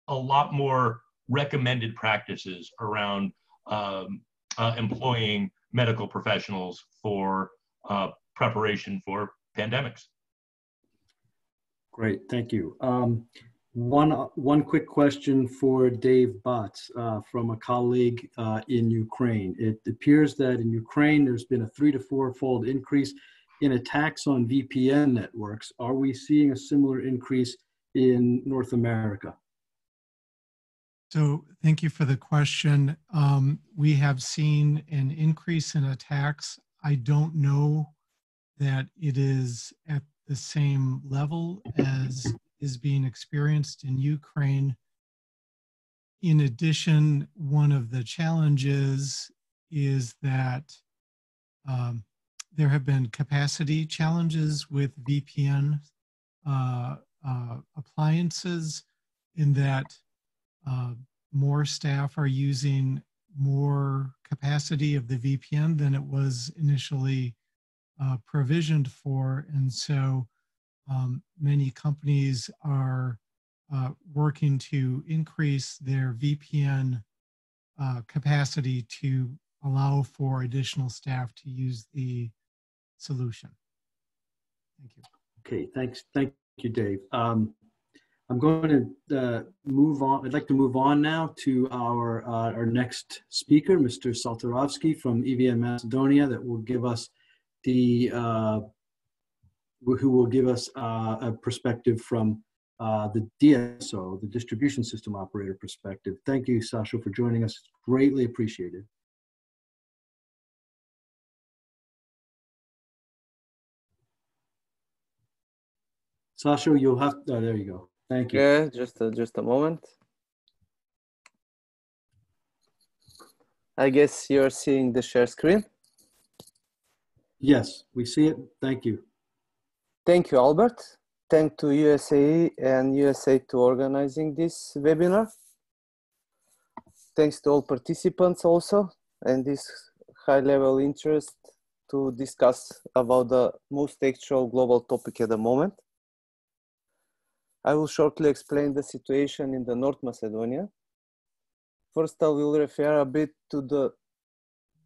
a lot more recommended practices around um, uh, employing medical professionals for uh, preparation for pandemics. Great, thank you. Um, one, one quick question for Dave Batz uh, from a colleague uh, in Ukraine. It appears that in Ukraine, there's been a three to four fold increase in attacks on VPN networks. Are we seeing a similar increase in North America? So thank you for the question. Um, we have seen an increase in attacks. I don't know that it is at the same level as is being experienced in Ukraine. In addition, one of the challenges is that um, there have been capacity challenges with VPN uh, uh, appliances in that uh, more staff are using more capacity of the VPN than it was initially uh, provisioned for. And so um, many companies are uh, working to increase their VPN uh, capacity to allow for additional staff to use the solution. Thank you. Okay, thanks. Thank you, Dave. Um, I'm going to uh, move on. I'd like to move on now to our uh, our next speaker, Mr. Satirovski from EVN Macedonia, that will give us the uh, who will give us uh, a perspective from uh, the DSO, the distribution system operator perspective. Thank you, Sasha, for joining us. It's greatly appreciated. Sasha, you'll have, oh, there you go. Thank you. Yeah, just a, just a moment. I guess you're seeing the share screen. Yes, we see it. Thank you. Thank you, Albert. Thank to USAE and USA to organizing this webinar. Thanks to all participants also and this high level interest to discuss about the most actual global topic at the moment. I will shortly explain the situation in the North Macedonia. First, I will refer a bit to the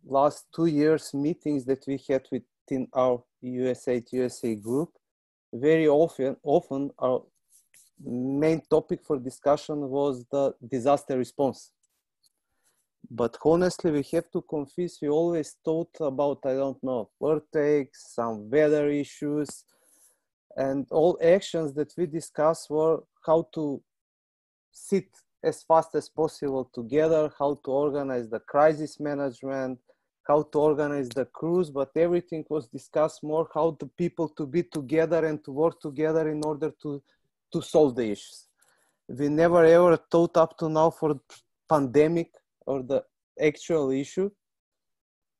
last two years meetings that we had within our USA USA group. Very often, often our main topic for discussion was the disaster response. But honestly, we have to confess, we always thought about, I don't know, earthquakes, some weather issues, and all actions that we discussed were how to sit as fast as possible together, how to organize the crisis management, how to organize the crews, but everything was discussed more how the people to be together and to work together in order to, to solve the issues. We never ever thought up to now for pandemic or the actual issue,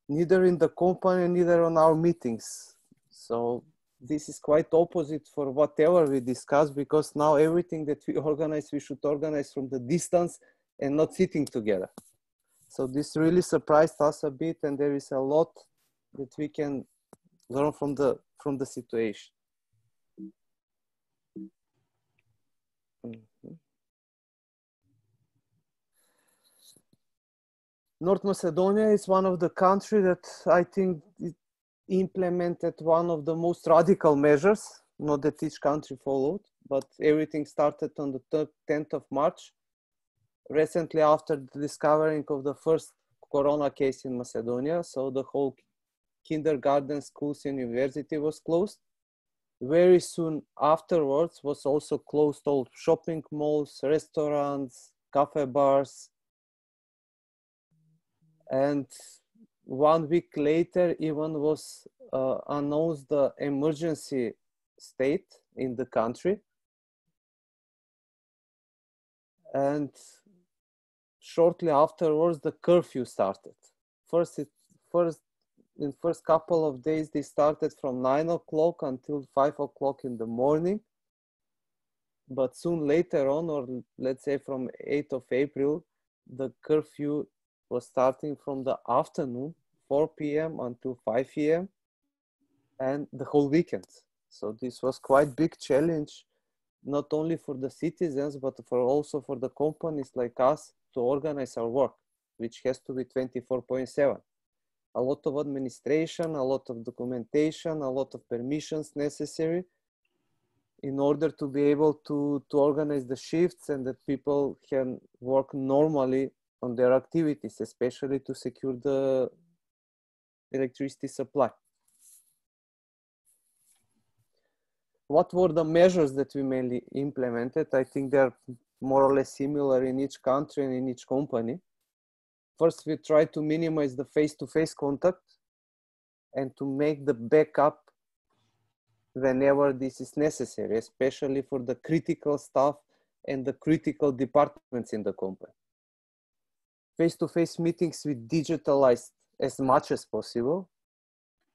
neither in the company, neither on our meetings. So this is quite opposite for whatever we discuss because now everything that we (laughs) organize we should organize from the distance and not sitting together so this really surprised us a bit and there is a lot that we can learn from the from the situation mm-hmm. North Macedonia is one of the countries that I think implemented one of the most radical measures, not that each country followed, but everything started on the 10th of March, recently after the discovering of the first corona case in Macedonia. So the whole kindergarten, schools, and university was closed. Very soon afterwards was also closed all shopping malls, restaurants, cafe bars, and one week later even was uh, announced the emergency state in the country and shortly afterwards the curfew started first it first in first couple of days they started from nine o'clock until five o'clock in the morning but soon later on or let's say from 8th of april the curfew was starting from the afternoon 4 p.m. until 5 p.m. and the whole weekend. So this was quite big challenge, not only for the citizens, but for also for the companies like us to organize our work, which has to be 24.7. A lot of administration, a lot of documentation, a lot of permissions necessary in order to be able to, to organize the shifts and that people can work normally on their activities, especially to secure the electricity supply. What were the measures that we mainly implemented? I think they're more or less similar in each country and in each company. First, we try to minimize the face-to-face contact and to make the backup whenever this is necessary, especially for the critical staff and the critical departments in the company. Face-to-face meetings we digitalized as much as possible.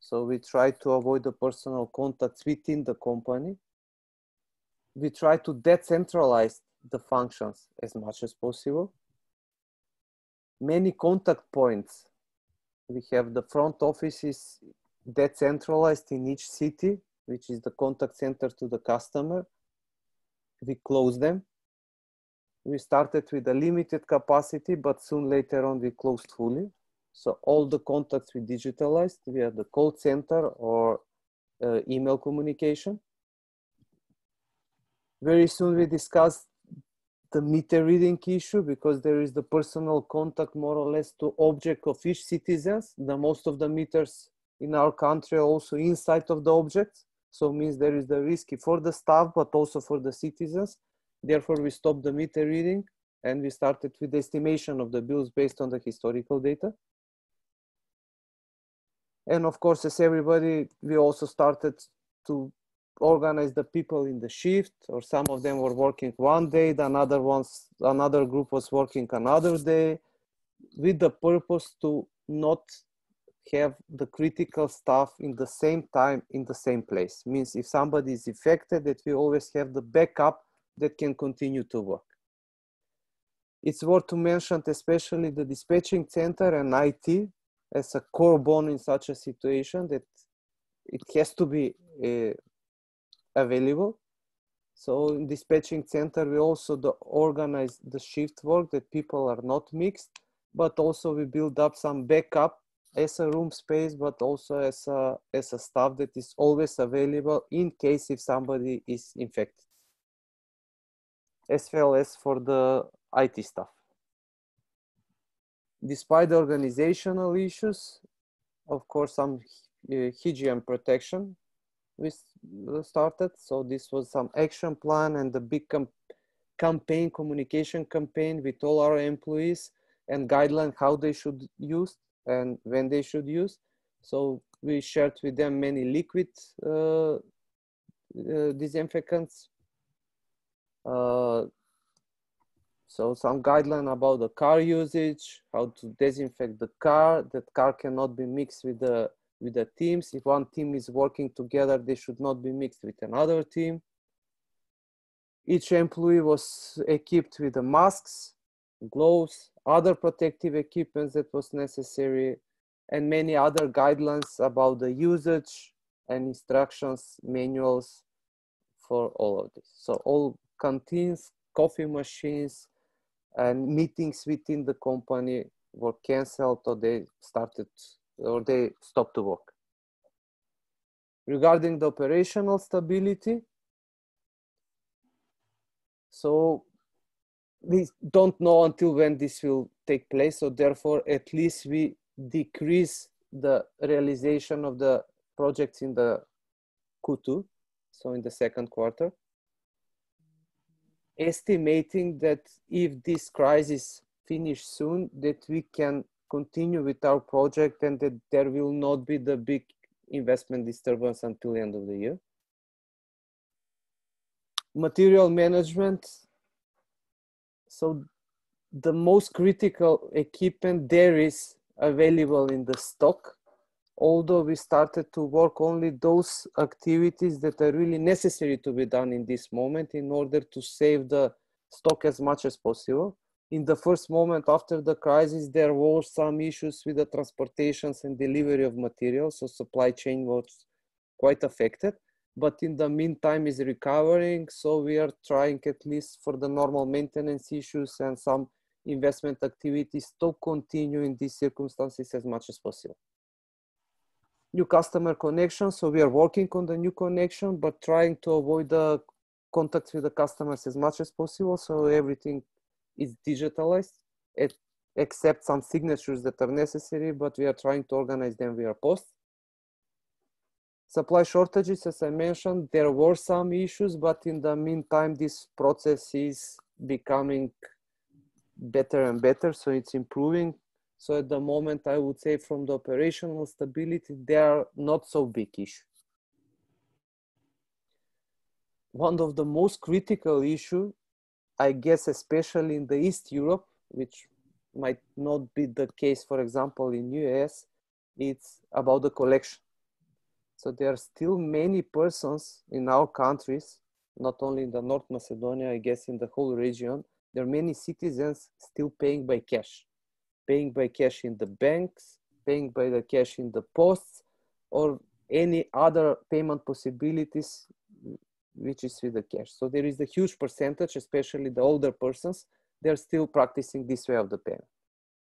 So we try to avoid the personal contacts within the company. We try to decentralize the functions as much as possible. Many contact points. We have the front offices decentralized in each city, which is the contact center to the customer. We close them. We started with a limited capacity, but soon later on we closed fully. So all the contacts we digitalized via the call center or uh, email communication. Very soon we discussed the meter reading issue because there is the personal contact more or less to object of each citizens. The most of the meters in our country are also inside of the objects. So means there is the risk for the staff, but also for the citizens. Therefore, we stopped the meter reading and we started with the estimation of the bills based on the historical data. And of course, as everybody, we also started to organize the people in the shift or some of them were working one day the another ones another group was working another day with the purpose to not have the critical stuff in the same time in the same place. Means if somebody is affected that we always have the backup that can continue to work. It's worth to mention especially the dispatching center and IT as a core bone in such a situation that it has to be uh, available. So in dispatching center, we also organize the shift work that people are not mixed, but also we build up some backup as a room space, but also as a, as a staff that is always available in case if somebody is infected. As well as for the IT staff. Despite the organizational issues, of course, some uh, hygiene protection we started. So this was some action plan and the big com campaign, communication campaign with all our employees and guideline how they should use and when they should use. So we shared with them many liquid uh, uh, disinfectants. Uh, so some guideline about the car usage, how to disinfect the car, that car cannot be mixed with the with the teams. If one team is working together, they should not be mixed with another team. Each employee was equipped with the masks, gloves, other protective equipment that was necessary, and many other guidelines about the usage and instructions, manuals for all of this. So all canteens, coffee machines, and meetings within the company were canceled or they started or they stop to work. Regarding the operational stability, so we don't know until when this will take place. So therefore, at least we decrease the realization of the projects in the Q2, so in the second quarter. Estimating that if this crisis finish soon, that we can continue with our project and that there will not be the big investment disturbance until the end of the year. Material management. So the most critical equipment there is available in the stock, although we started to work only those activities that are really necessary to be done in this moment in order to save the stock as much as possible in the first moment after the crisis, there were some issues with the transportations and delivery of materials, so supply chain was quite affected. But in the meantime, is recovering, so we are trying at least for the normal maintenance issues and some investment activities to continue in these circumstances as much as possible. New customer connection. So we are working on the new connection, but trying to avoid the contacts with the customers as much as possible. So everything is digitalized, it, except some signatures that are necessary, but we are trying to organize them via post. Supply shortages, as I mentioned, there were some issues, but in the meantime, this process is becoming better and better, so it's improving. So at the moment, I would say from the operational stability, they are not so big issue. One of the most critical issue, I guess, especially in the East Europe, which might not be the case, for example, in US, it's about the collection. So there are still many persons in our countries, not only in the North Macedonia, I guess in the whole region, there are many citizens still paying by cash, paying by cash in the banks, paying by the cash in the posts, or any other payment possibilities which is with the cash. So there is a huge percentage, especially the older persons, they're still practicing this way of the payment.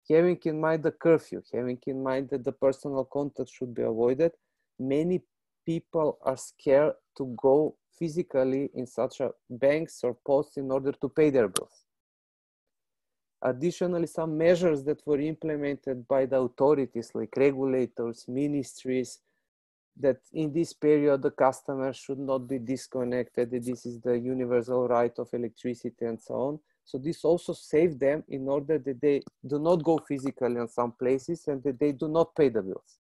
Having in mind the curfew, having in mind that the personal contact should be avoided, many people are scared to go physically in such a banks or posts in order to pay their bills. Additionally, some measures that were implemented by the authorities like regulators, ministries, that in this period the customer should not be disconnected, this is the universal right of electricity and so on. So this also saved them in order that they do not go physically in some places and that they do not pay the bills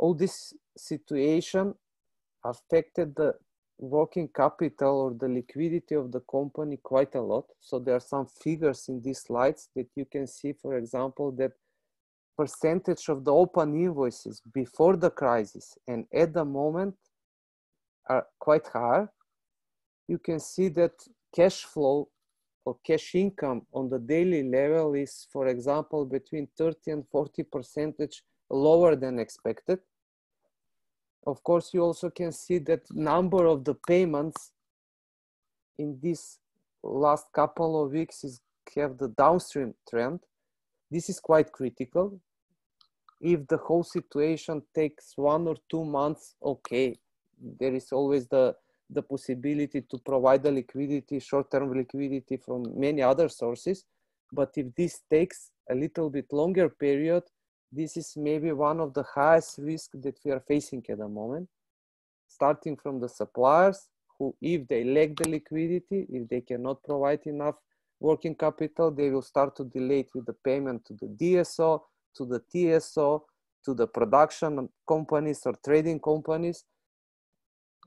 all this situation affected the working capital or the liquidity of the company quite a lot. So there are some figures in these slides that you can see, for example, that percentage of the open invoices before the crisis and at the moment are quite high. You can see that cash flow or cash income on the daily level is, for example, between 30 and 40 percentage lower than expected of course, you also can see that number of the payments in this last couple of weeks is have the downstream trend. This is quite critical. If the whole situation takes one or two months, okay, there is always the, the possibility to provide the liquidity, short-term liquidity from many other sources. But if this takes a little bit longer period, this is maybe one of the highest risks that we are facing at the moment, starting from the suppliers who, if they lack the liquidity, if they cannot provide enough working capital, they will start to delay with the payment to the DSO, to the TSO, to the production companies or trading companies.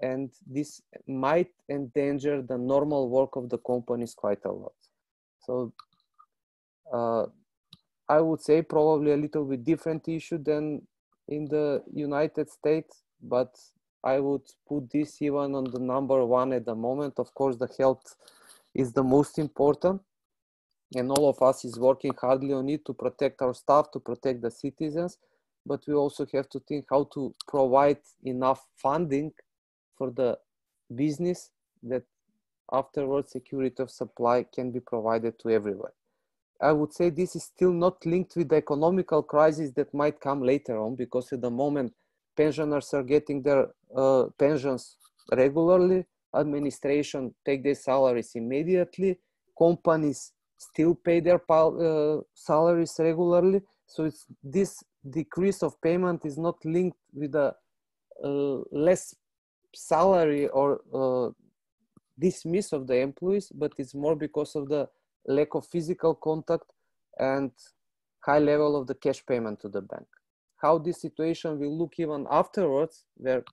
And this might endanger the normal work of the companies quite a lot. So uh, I would say probably a little bit different issue than in the United States, but I would put this even on the number one at the moment. Of course, the health is the most important, and all of us is working hardly on it to protect our staff, to protect the citizens. But we also have to think how to provide enough funding for the business that afterwards security of supply can be provided to everyone. I would say this is still not linked with the economical crisis that might come later on because at the moment pensioners are getting their uh, pensions regularly, administration take their salaries immediately, companies still pay their uh, salaries regularly. So it's this decrease of payment is not linked with a uh, less salary or uh, dismiss of the employees, but it's more because of the lack of physical contact, and high level of the cash payment to the bank. How this situation will look even afterwards, where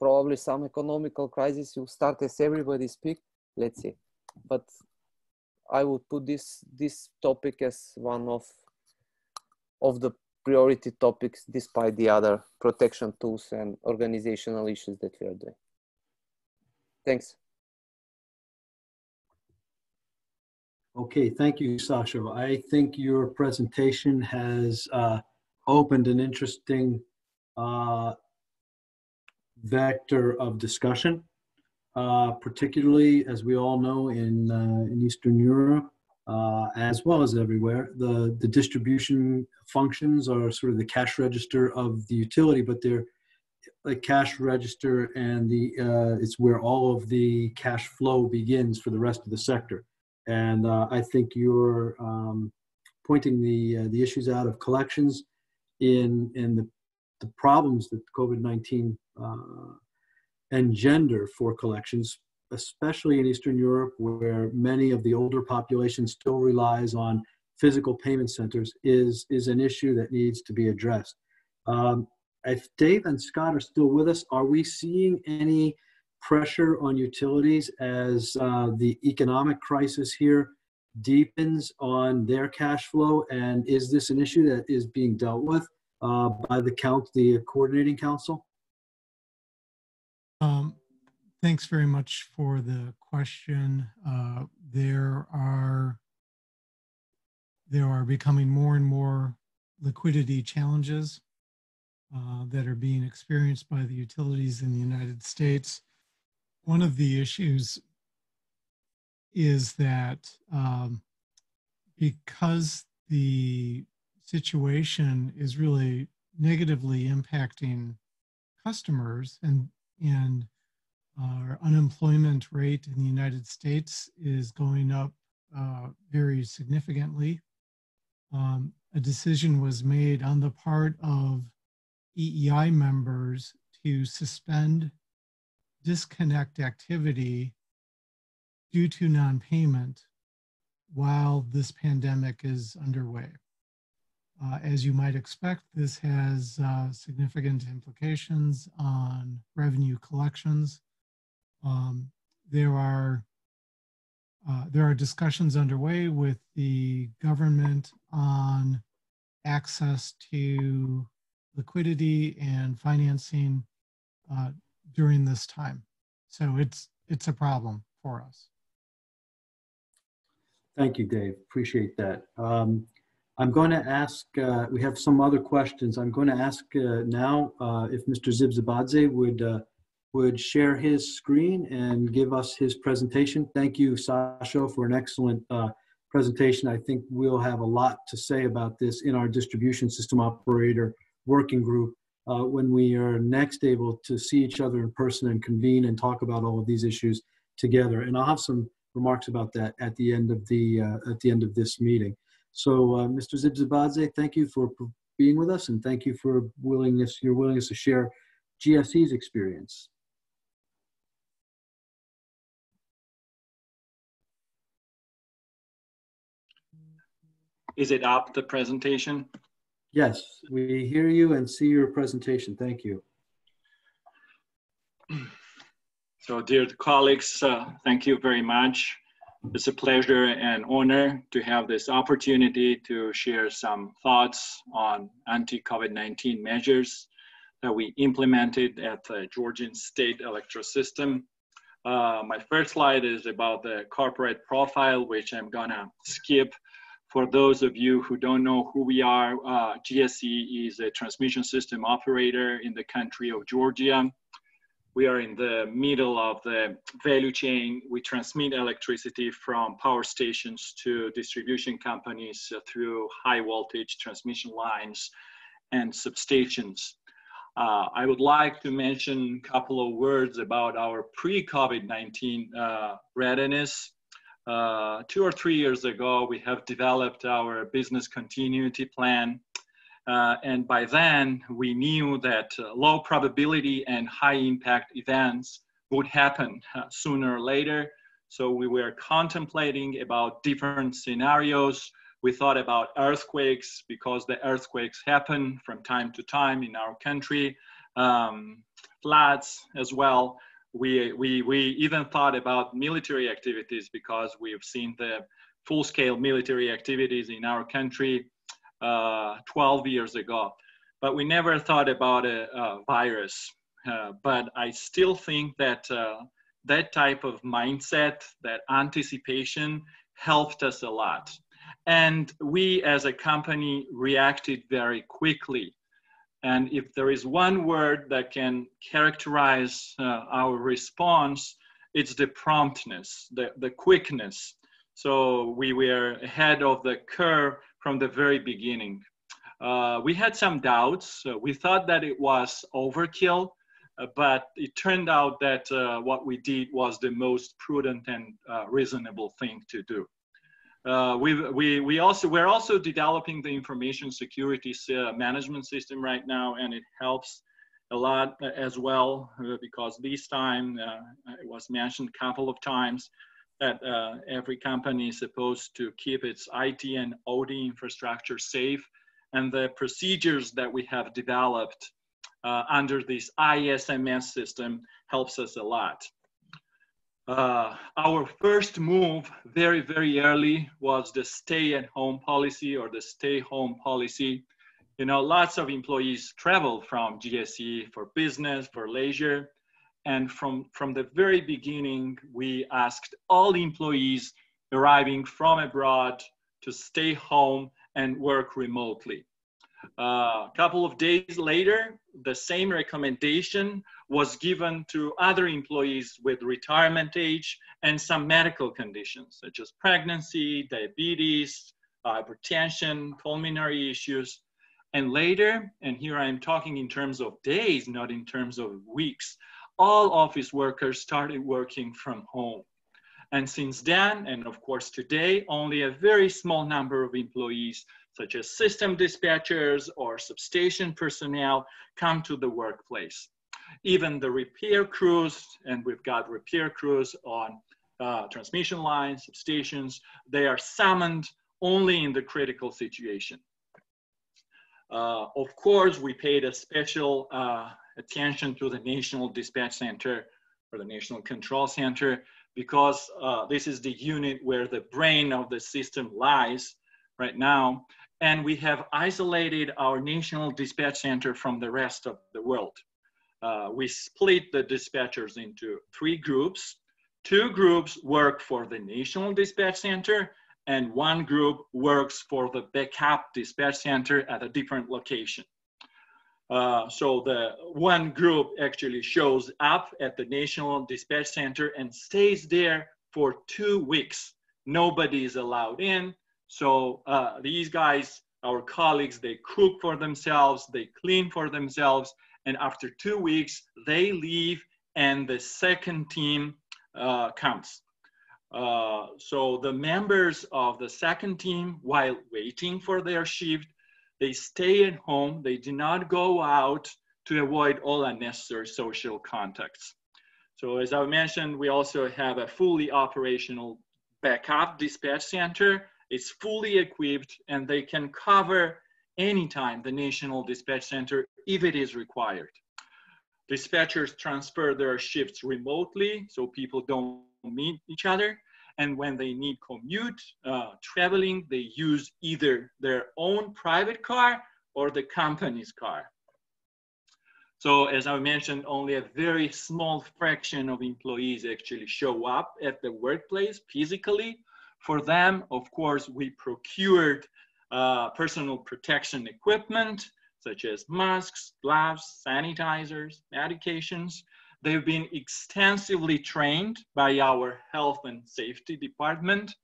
probably some economical crisis will start as everybody speak, let's see. But I would put this this topic as one of of the priority topics despite the other protection tools and organizational issues that we are doing. Thanks. Okay, thank you, Sasha. I think your presentation has uh, opened an interesting uh, vector of discussion, uh, particularly as we all know in, uh, in Eastern Europe, uh, as well as everywhere. The, the distribution functions are sort of the cash register of the utility, but they're a cash register and the uh, it's where all of the cash flow begins for the rest of the sector. And uh, I think you're um, pointing the the issues out of collections in in the the problems that COVID nineteen uh, gender for collections, especially in Eastern Europe, where many of the older population still relies on physical payment centers, is is an issue that needs to be addressed. Um, if Dave and Scott are still with us, are we seeing any pressure on utilities as uh, the economic crisis here deepens on their cash flow? And is this an issue that is being dealt with uh, by the count, the coordinating council? Thanks very much for the question. Uh, there are there are becoming more and more liquidity challenges uh, that are being experienced by the utilities in the United States. One of the issues is that um, because the situation is really negatively impacting customers and and our unemployment rate in the United States is going up uh, very significantly. Um, a decision was made on the part of EEI members to suspend disconnect activity due to non-payment while this pandemic is underway. Uh, as you might expect, this has uh, significant implications on revenue collections. Um, there are uh, there are discussions underway with the government on access to liquidity and financing uh, during this time. So it's it's a problem for us. Thank you, Dave. Appreciate that. Um, I'm going to ask, uh, we have some other questions. I'm going to ask uh, now uh, if Mr. Zibzibadze would, uh, would share his screen and give us his presentation. Thank you, Sasha, for an excellent uh, presentation. I think we'll have a lot to say about this in our distribution system operator working group uh, when we are next able to see each other in person and convene and talk about all of these issues together. And I'll have some remarks about that at the end of the uh, at the end of this meeting. So, uh, Mr. Zibzibadze, thank you for being with us, and thank you for willingness your willingness to share GSE's experience. Is it up the presentation? Yes, we hear you and see your presentation. Thank you. So dear colleagues, uh, thank you very much. It's a pleasure and honor to have this opportunity to share some thoughts on anti-COVID-19 measures that we implemented at the Georgian State Electrosystem. Uh, my first slide is about the corporate profile, which I'm gonna skip for those of you who don't know who we are, uh, GSE is a transmission system operator in the country of Georgia. We are in the middle of the value chain. We transmit electricity from power stations to distribution companies uh, through high voltage transmission lines and substations. Uh, I would like to mention a couple of words about our pre-COVID-19 uh, readiness uh, two or three years ago, we have developed our business continuity plan. Uh, and by then, we knew that uh, low probability and high impact events would happen uh, sooner or later. So we were contemplating about different scenarios. We thought about earthquakes because the earthquakes happen from time to time in our country, um, floods as well we, we, we even thought about military activities because we've seen the full-scale military activities in our country uh, 12 years ago. But we never thought about a, a virus. Uh, but I still think that uh, that type of mindset, that anticipation, helped us a lot. And we as a company reacted very quickly and if there is one word that can characterize uh, our response, it's the promptness, the, the quickness. So we were ahead of the curve from the very beginning. Uh, we had some doubts. Uh, we thought that it was overkill, uh, but it turned out that uh, what we did was the most prudent and uh, reasonable thing to do. Uh, we, we, we also, we're also developing the information security management system right now, and it helps a lot as well because this time, it was mentioned a couple of times, that uh, every company is supposed to keep its IT and OT infrastructure safe. And the procedures that we have developed uh, under this ISMS system helps us a lot. Uh, our first move very, very early was the stay at home policy or the stay home policy. You know, lots of employees travel from GSE for business, for leisure. And from, from the very beginning, we asked all employees arriving from abroad to stay home and work remotely. Uh, a couple of days later, the same recommendation was given to other employees with retirement age and some medical conditions such as pregnancy, diabetes, hypertension, pulmonary issues. And later, and here I am talking in terms of days, not in terms of weeks, all office workers started working from home. And since then, and of course today, only a very small number of employees, such as system dispatchers or substation personnel, come to the workplace. Even the repair crews, and we've got repair crews on uh, transmission lines, substations, they are summoned only in the critical situation. Uh, of course, we paid a special uh, attention to the National Dispatch Center or the National Control Center because uh, this is the unit where the brain of the system lies right now. And we have isolated our National Dispatch Center from the rest of the world. Uh, we split the dispatchers into three groups. Two groups work for the National Dispatch Center and one group works for the backup dispatch center at a different location. Uh, so the one group actually shows up at the National Dispatch Center and stays there for two weeks. Nobody is allowed in. So uh, these guys, our colleagues, they cook for themselves, they clean for themselves, and after two weeks, they leave and the second team uh, comes. Uh, so the members of the second team, while waiting for their shift, they stay at home. They do not go out to avoid all unnecessary social contacts. So as I mentioned, we also have a fully operational backup dispatch center. It's fully equipped and they can cover anytime the National Dispatch Center if it is required. Dispatchers transfer their shifts remotely so people don't meet each other. And when they need commute, uh, traveling, they use either their own private car or the company's car. So as I mentioned, only a very small fraction of employees actually show up at the workplace physically. For them, of course, we procured uh, personal protection equipment, such as masks, gloves, sanitizers, medications, They've been extensively trained by our health and safety department.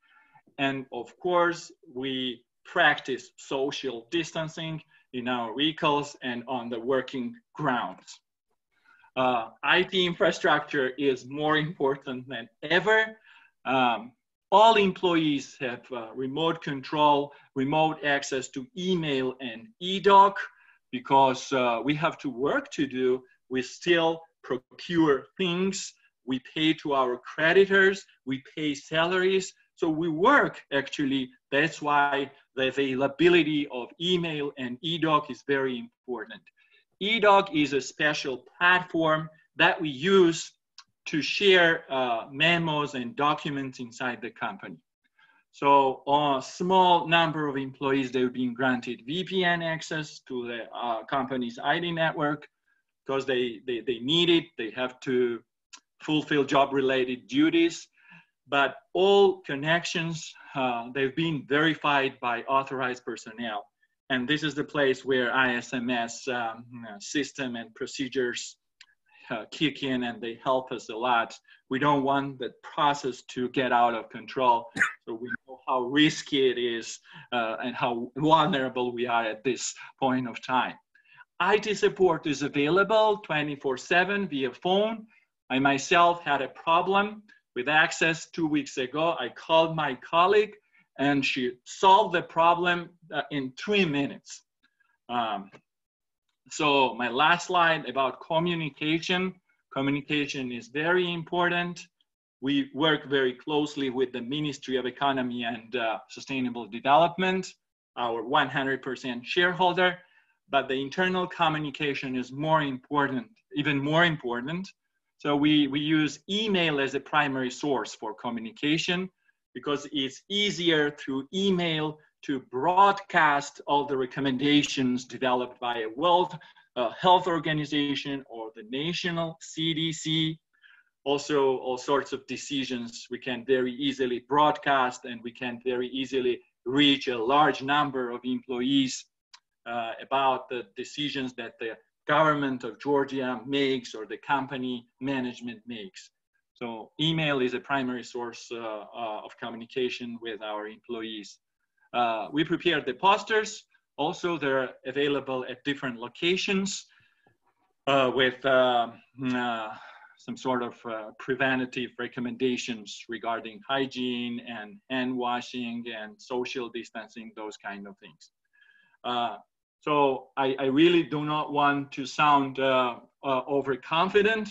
And of course, we practice social distancing in our vehicles and on the working grounds. Uh, IT infrastructure is more important than ever. Um, all employees have uh, remote control, remote access to email and eDoc because uh, we have to work to do. We still procure things, we pay to our creditors, we pay salaries. So we work actually, that's why the availability of email and eDoc is very important. eDoc is a special platform that we use to share uh, memos and documents inside the company. So a small number of employees, they've been granted VPN access to the uh, company's IT network because they, they, they need it, they have to fulfill job related duties. But all connections, uh, they've been verified by authorized personnel. And this is the place where ISMS um, system and procedures uh, kick in and they help us a lot. We don't want the process to get out of control. So we know how risky it is uh, and how vulnerable we are at this point of time. IT support is available 24 7 via phone. I myself had a problem with access two weeks ago. I called my colleague and she solved the problem uh, in three minutes. Um, so my last slide about communication. Communication is very important. We work very closely with the Ministry of Economy and uh, Sustainable Development, our 100% shareholder, but the internal communication is more important, even more important. So we, we use email as a primary source for communication because it's easier through email to broadcast all the recommendations developed by a World uh, Health Organization or the national CDC. Also, all sorts of decisions we can very easily broadcast and we can very easily reach a large number of employees uh, about the decisions that the government of Georgia makes or the company management makes. So email is a primary source uh, uh, of communication with our employees. Uh, we prepared the posters. Also, they're available at different locations uh, with uh, uh, some sort of uh, preventative recommendations regarding hygiene and hand washing and social distancing, those kind of things. Uh, so I, I, really do not want to sound overconfident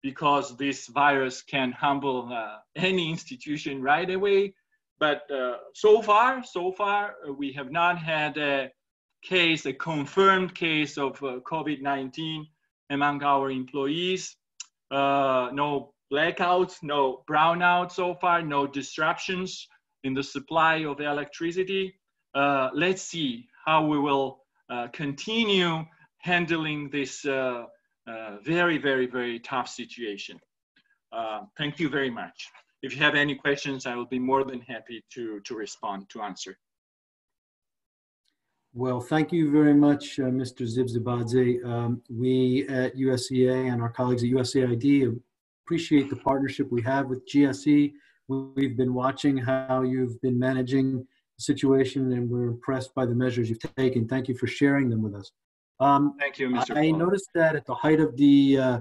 because this virus can humble (laughs) any institution right away. But uh, so far, so far, uh, we have not had a case, a confirmed case of uh, COVID-19 among our employees. Uh, no blackouts, no brownouts so far, no disruptions in the supply of electricity. Uh, let's see how we will uh, continue handling this very, very, very tough situation. thank you very much if you have any questions, I will be more than happy to, to respond, to answer. Well, thank you very much, uh, Mr. Zibzibadze. Um, we at USEA and our colleagues at USAID appreciate the partnership we have with GSE. We've been watching how you've been managing the situation and we're impressed by the measures you've taken. Thank you for sharing them with us. Um, thank you, Mr. I, I noticed that at the height of the uh,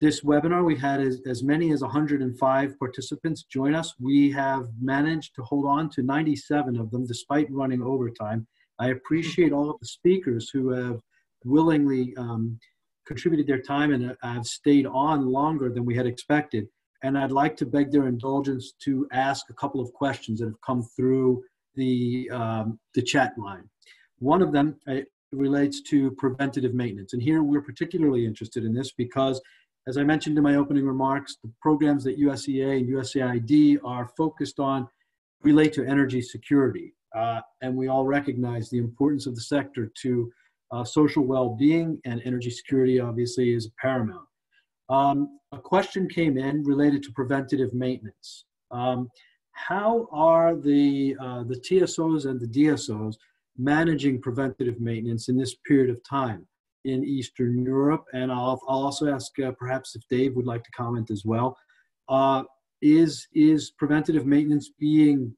this webinar, we had as, as many as 105 participants join us. We have managed to hold on to 97 of them despite running overtime. I appreciate all of the speakers who have willingly um, contributed their time and have stayed on longer than we had expected. And I'd like to beg their indulgence to ask a couple of questions that have come through the, um, the chat line. One of them uh, relates to preventative maintenance. And here we're particularly interested in this because as I mentioned in my opening remarks, the programs that USEA and USAID are focused on relate to energy security. Uh, and we all recognize the importance of the sector to uh, social well-being and energy security obviously is paramount. Um, a question came in related to preventative maintenance. Um, how are the, uh, the TSOs and the DSOs managing preventative maintenance in this period of time? In Eastern Europe, and I'll, I'll also ask uh, perhaps if Dave would like to comment as well. Uh, is is preventative maintenance being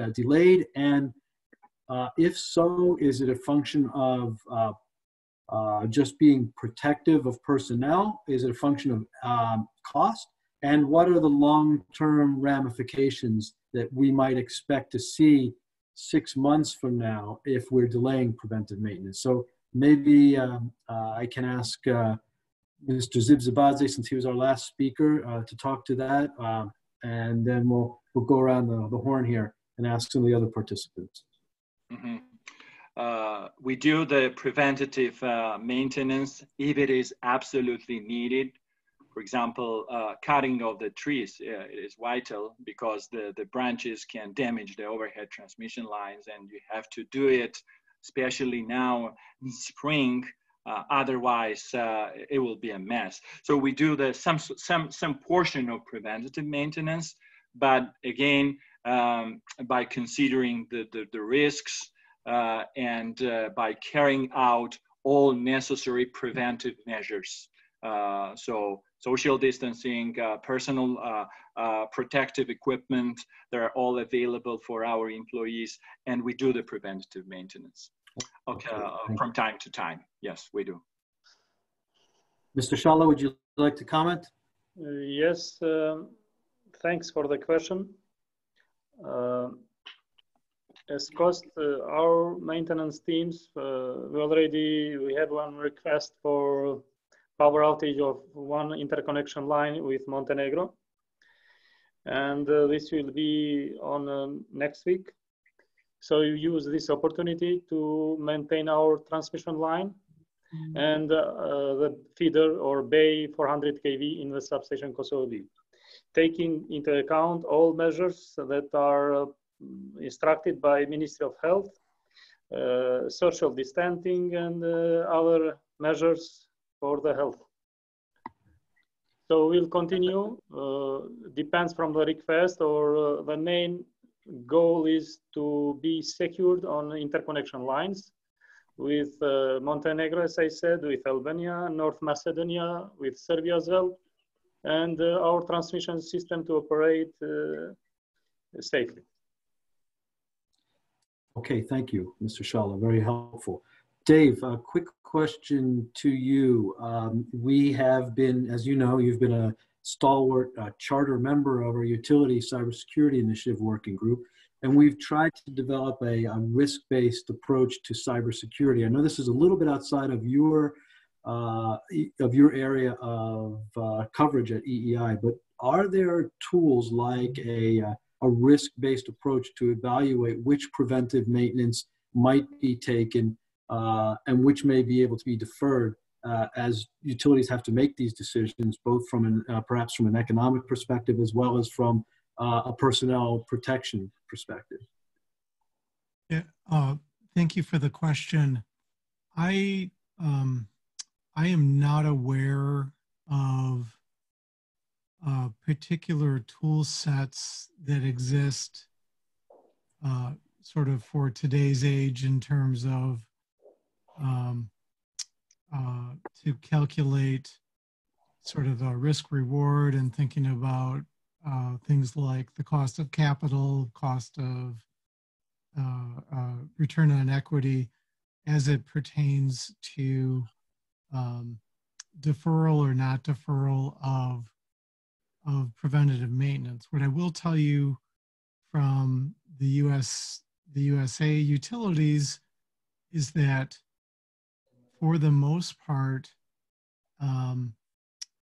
uh, delayed, and uh, if so, is it a function of uh, uh, just being protective of personnel? Is it a function of um, cost? And what are the long-term ramifications that we might expect to see six months from now if we're delaying preventive maintenance? So maybe um, uh, I can ask uh, Mr. Zibzibadze, since he was our last speaker, uh, to talk to that. Um, and then we'll, we'll go around the, the horn here and ask some of the other participants. Mm -hmm. Uh, we do the preventative uh, maintenance if it is absolutely needed. For example, uh, cutting of the trees is vital because the, the branches can damage the overhead transmission lines and you have to do it especially now in spring. Uh, otherwise, uh, it will be a mess. So we do the some some some portion of preventative maintenance, but again, um, by considering the the, the risks uh, and uh, by carrying out all necessary preventive measures. Uh, so social distancing, uh, personal uh, protective equipment, they're all available for our employees, and we do the preventative maintenance okay, uh, from time to time. Yes, we do. Mr. Shala, would you like to comment? Uh, yes, um, thanks for the question. Uh, as KOSTT, uh, our maintenance teams, uh, we already we had one request for power outage of one interconnection line with Montenegro, and uh, this will be on uh, next week. So you use this opportunity to maintain our transmission line mm-hmm. and uh, the feeder or bay 400 kV in the substation Kosovo B, taking into account all measures that are uh, instructed by Ministry of Health, uh, social distancing and uh, other measures for the health. So we'll continue, uh, depends from the request or uh, the main goal is to be secured on interconnection lines with uh, Montenegro, as I said, with Albania, North Macedonia, with Serbia as well, and uh, our transmission system to operate uh, safely. Okay, thank you, Mr. Shala. Very helpful. Dave, a quick question to you. Um, we have been, as you know, you've been a stalwart uh, charter member of our utility cybersecurity initiative working group, and we've tried to develop a, a risk-based approach to cybersecurity. I know this is a little bit outside of your uh, of your area of uh, coverage at EEI, but are there tools like a uh, a risk-based approach to evaluate which preventive maintenance might be taken uh, and which may be able to be deferred uh, as utilities have to make these decisions, both from an, uh, perhaps from an economic perspective as well as from uh, a personnel protection perspective. Yeah, uh, thank you for the question. I um, I am not aware of uh, particular tool sets that exist uh, sort of for today's age in terms of um, uh, to calculate sort of a risk reward and thinking about uh, things like the cost of capital, cost of uh, uh, return on equity as it pertains to um, deferral or not deferral of of preventative maintenance. What I will tell you from the US the USA utilities is that for the most part, um,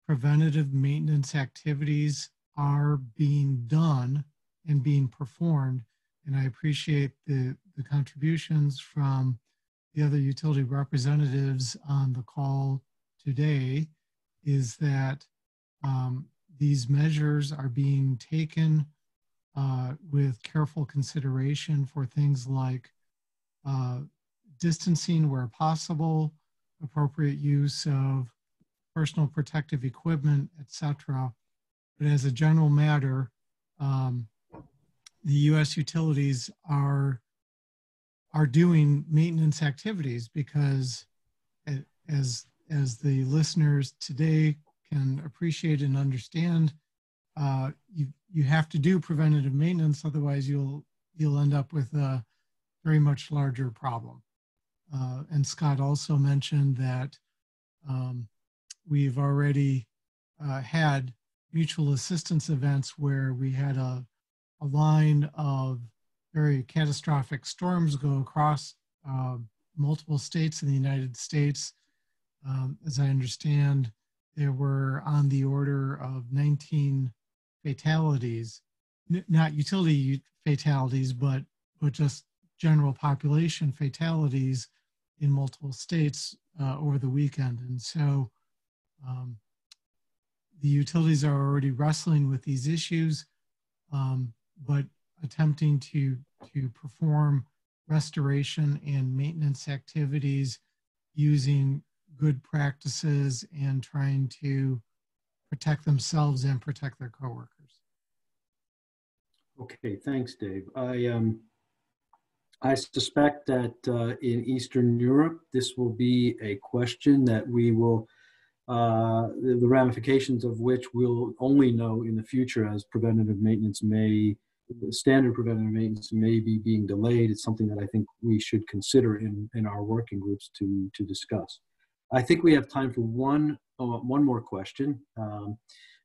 preventative maintenance activities are being done and being performed. And I appreciate the, the contributions from the other utility representatives on the call today is that um, these measures are being taken uh, with careful consideration for things like uh, distancing where possible, appropriate use of personal protective equipment, etc. But as a general matter, um, the U.S. utilities are are doing maintenance activities because, as as the listeners today can appreciate and understand, uh, you you have to do preventative maintenance, otherwise you'll you'll end up with a very much larger problem. Uh, and Scott also mentioned that um, we've already uh, had mutual assistance events where we had a, a line of very catastrophic storms go across uh, multiple states in the United States. Um, as I understand, there were on the order of 19 fatalities, N not utility fatalities, but, but just general population fatalities in multiple states uh, over the weekend. And so um, the utilities are already wrestling with these issues, um, but attempting to, to perform restoration and maintenance activities using good practices and trying to protect themselves and protect their coworkers. Okay, thanks, Dave. I um, I suspect that uh, in Eastern Europe, this will be a question that we will uh, the, the ramifications of which we'll only know in the future as preventative maintenance may, standard preventative maintenance may be being delayed. It's something that I think we should consider in, in our working groups to, to discuss. I think we have time for one, uh, one more question, um,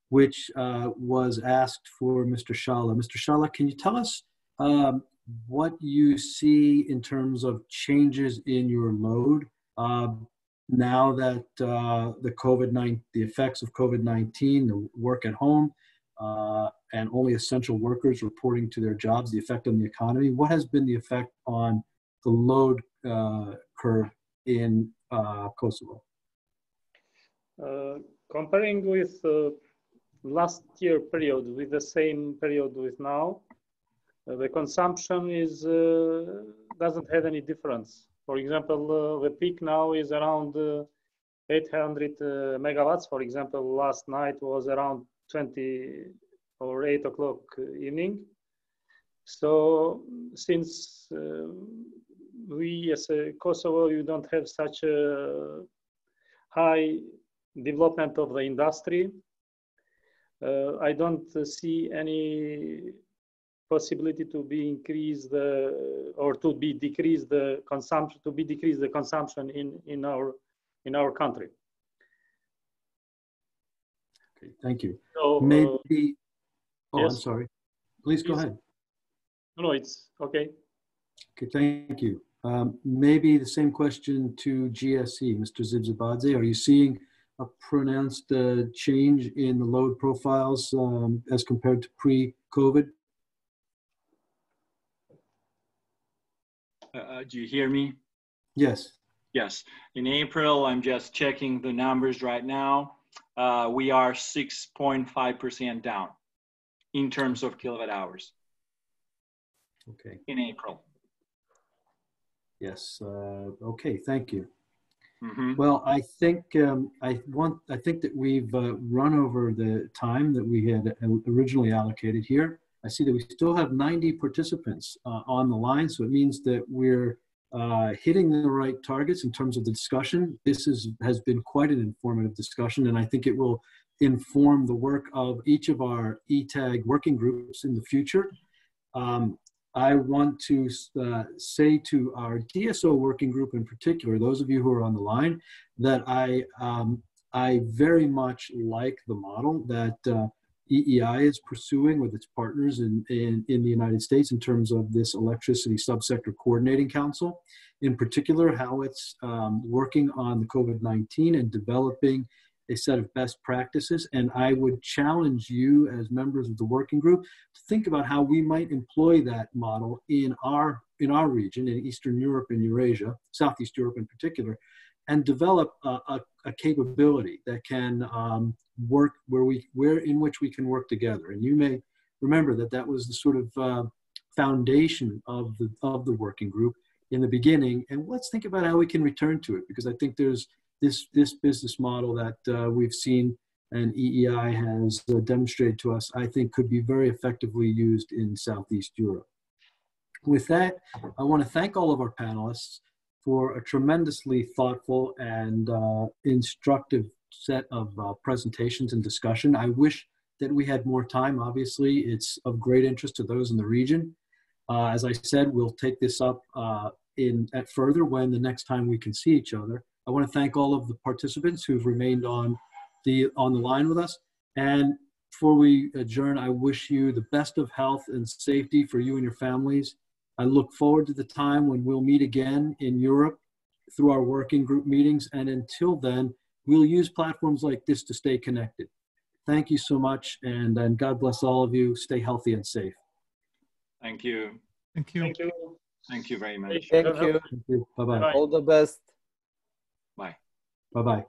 which uh, was asked for Mr. Shala. Mr. Shala, can you tell us um, what you see in terms of changes in your load uh, now that uh, the COVID-19, the effects of COVID-19, the work at home, uh, and only essential workers reporting to their jobs, the effect on the economy. What has been the effect on the load uh, curve in uh, Kosovo? Uh, comparing with last year period with the same period with now, the consumption is doesn't have any difference. For example, uh, the peak now is around uh, 800 uh, megawatts. For example, last night was around 20 or 8 o'clock evening. So since we as a Kosovo, you don't have such a high development of the industry. Uh, I don't see any possibility to be increased the or to be decreased the consumption to be decreased the consumption in in our in our country. Okay, thank you. So maybe. Uh, oh, yes. I'm sorry. Please go ahead. No, it's okay. Okay, thank you. Um, maybe the same question to GSE, Mr. Zibzibadze. Are you seeing a pronounced uh, change in the load profiles um, as compared to pre-COVID? Uh, uh, do you hear me? Yes. Yes. In April, I'm just checking the numbers right now. Uh, we are 6.5% down in terms of kilowatt hours. Okay. In April. Yes. Uh, okay. Thank you. Mm -hmm. Well, I think um, I want. I think that we've uh, run over the time that we had originally allocated here. I see that we still have 90 participants uh, on the line, so it means that we're uh, hitting the right targets in terms of the discussion. This is, has been quite an informative discussion, and I think it will inform the work of each of our ETAG working groups in the future. Um, I want to uh, say to our DSO working group in particular, those of you who are on the line, that I, um, I very much like the model that uh, EEI is pursuing with its partners in, in, in the United States in terms of this electricity subsector coordinating council, in particular how it's um, working on the COVID-19 and developing a set of best practices. And I would challenge you as members of the working group to think about how we might employ that model in our, in our region, in Eastern Europe and Eurasia, Southeast Europe in particular, and develop a, a, a capability that can um, work where we where in which we can work together. And you may remember that that was the sort of uh, foundation of the of the working group in the beginning. And let's think about how we can return to it because I think there's this this business model that uh, we've seen and EEI has uh, demonstrated to us. I think could be very effectively used in Southeast Europe. With that, I want to thank all of our panelists for a tremendously thoughtful and uh, instructive set of uh, presentations and discussion. I wish that we had more time. Obviously, it's of great interest to those in the region. Uh, as I said, we'll take this up uh, in at further when the next time we can see each other. I want to thank all of the participants who've remained on the on the line with us. And before we adjourn, I wish you the best of health and safety for you and your families. I look forward to the time when we'll meet again in Europe through our working group meetings. And until then, we'll use platforms like this to stay connected. Thank you so much. And, and God bless all of you. Stay healthy and safe. Thank you. Thank you. Thank you. Thank you very much. Thank you. Thank you. Bye-bye. Bye. All the best. Bye. Bye-bye.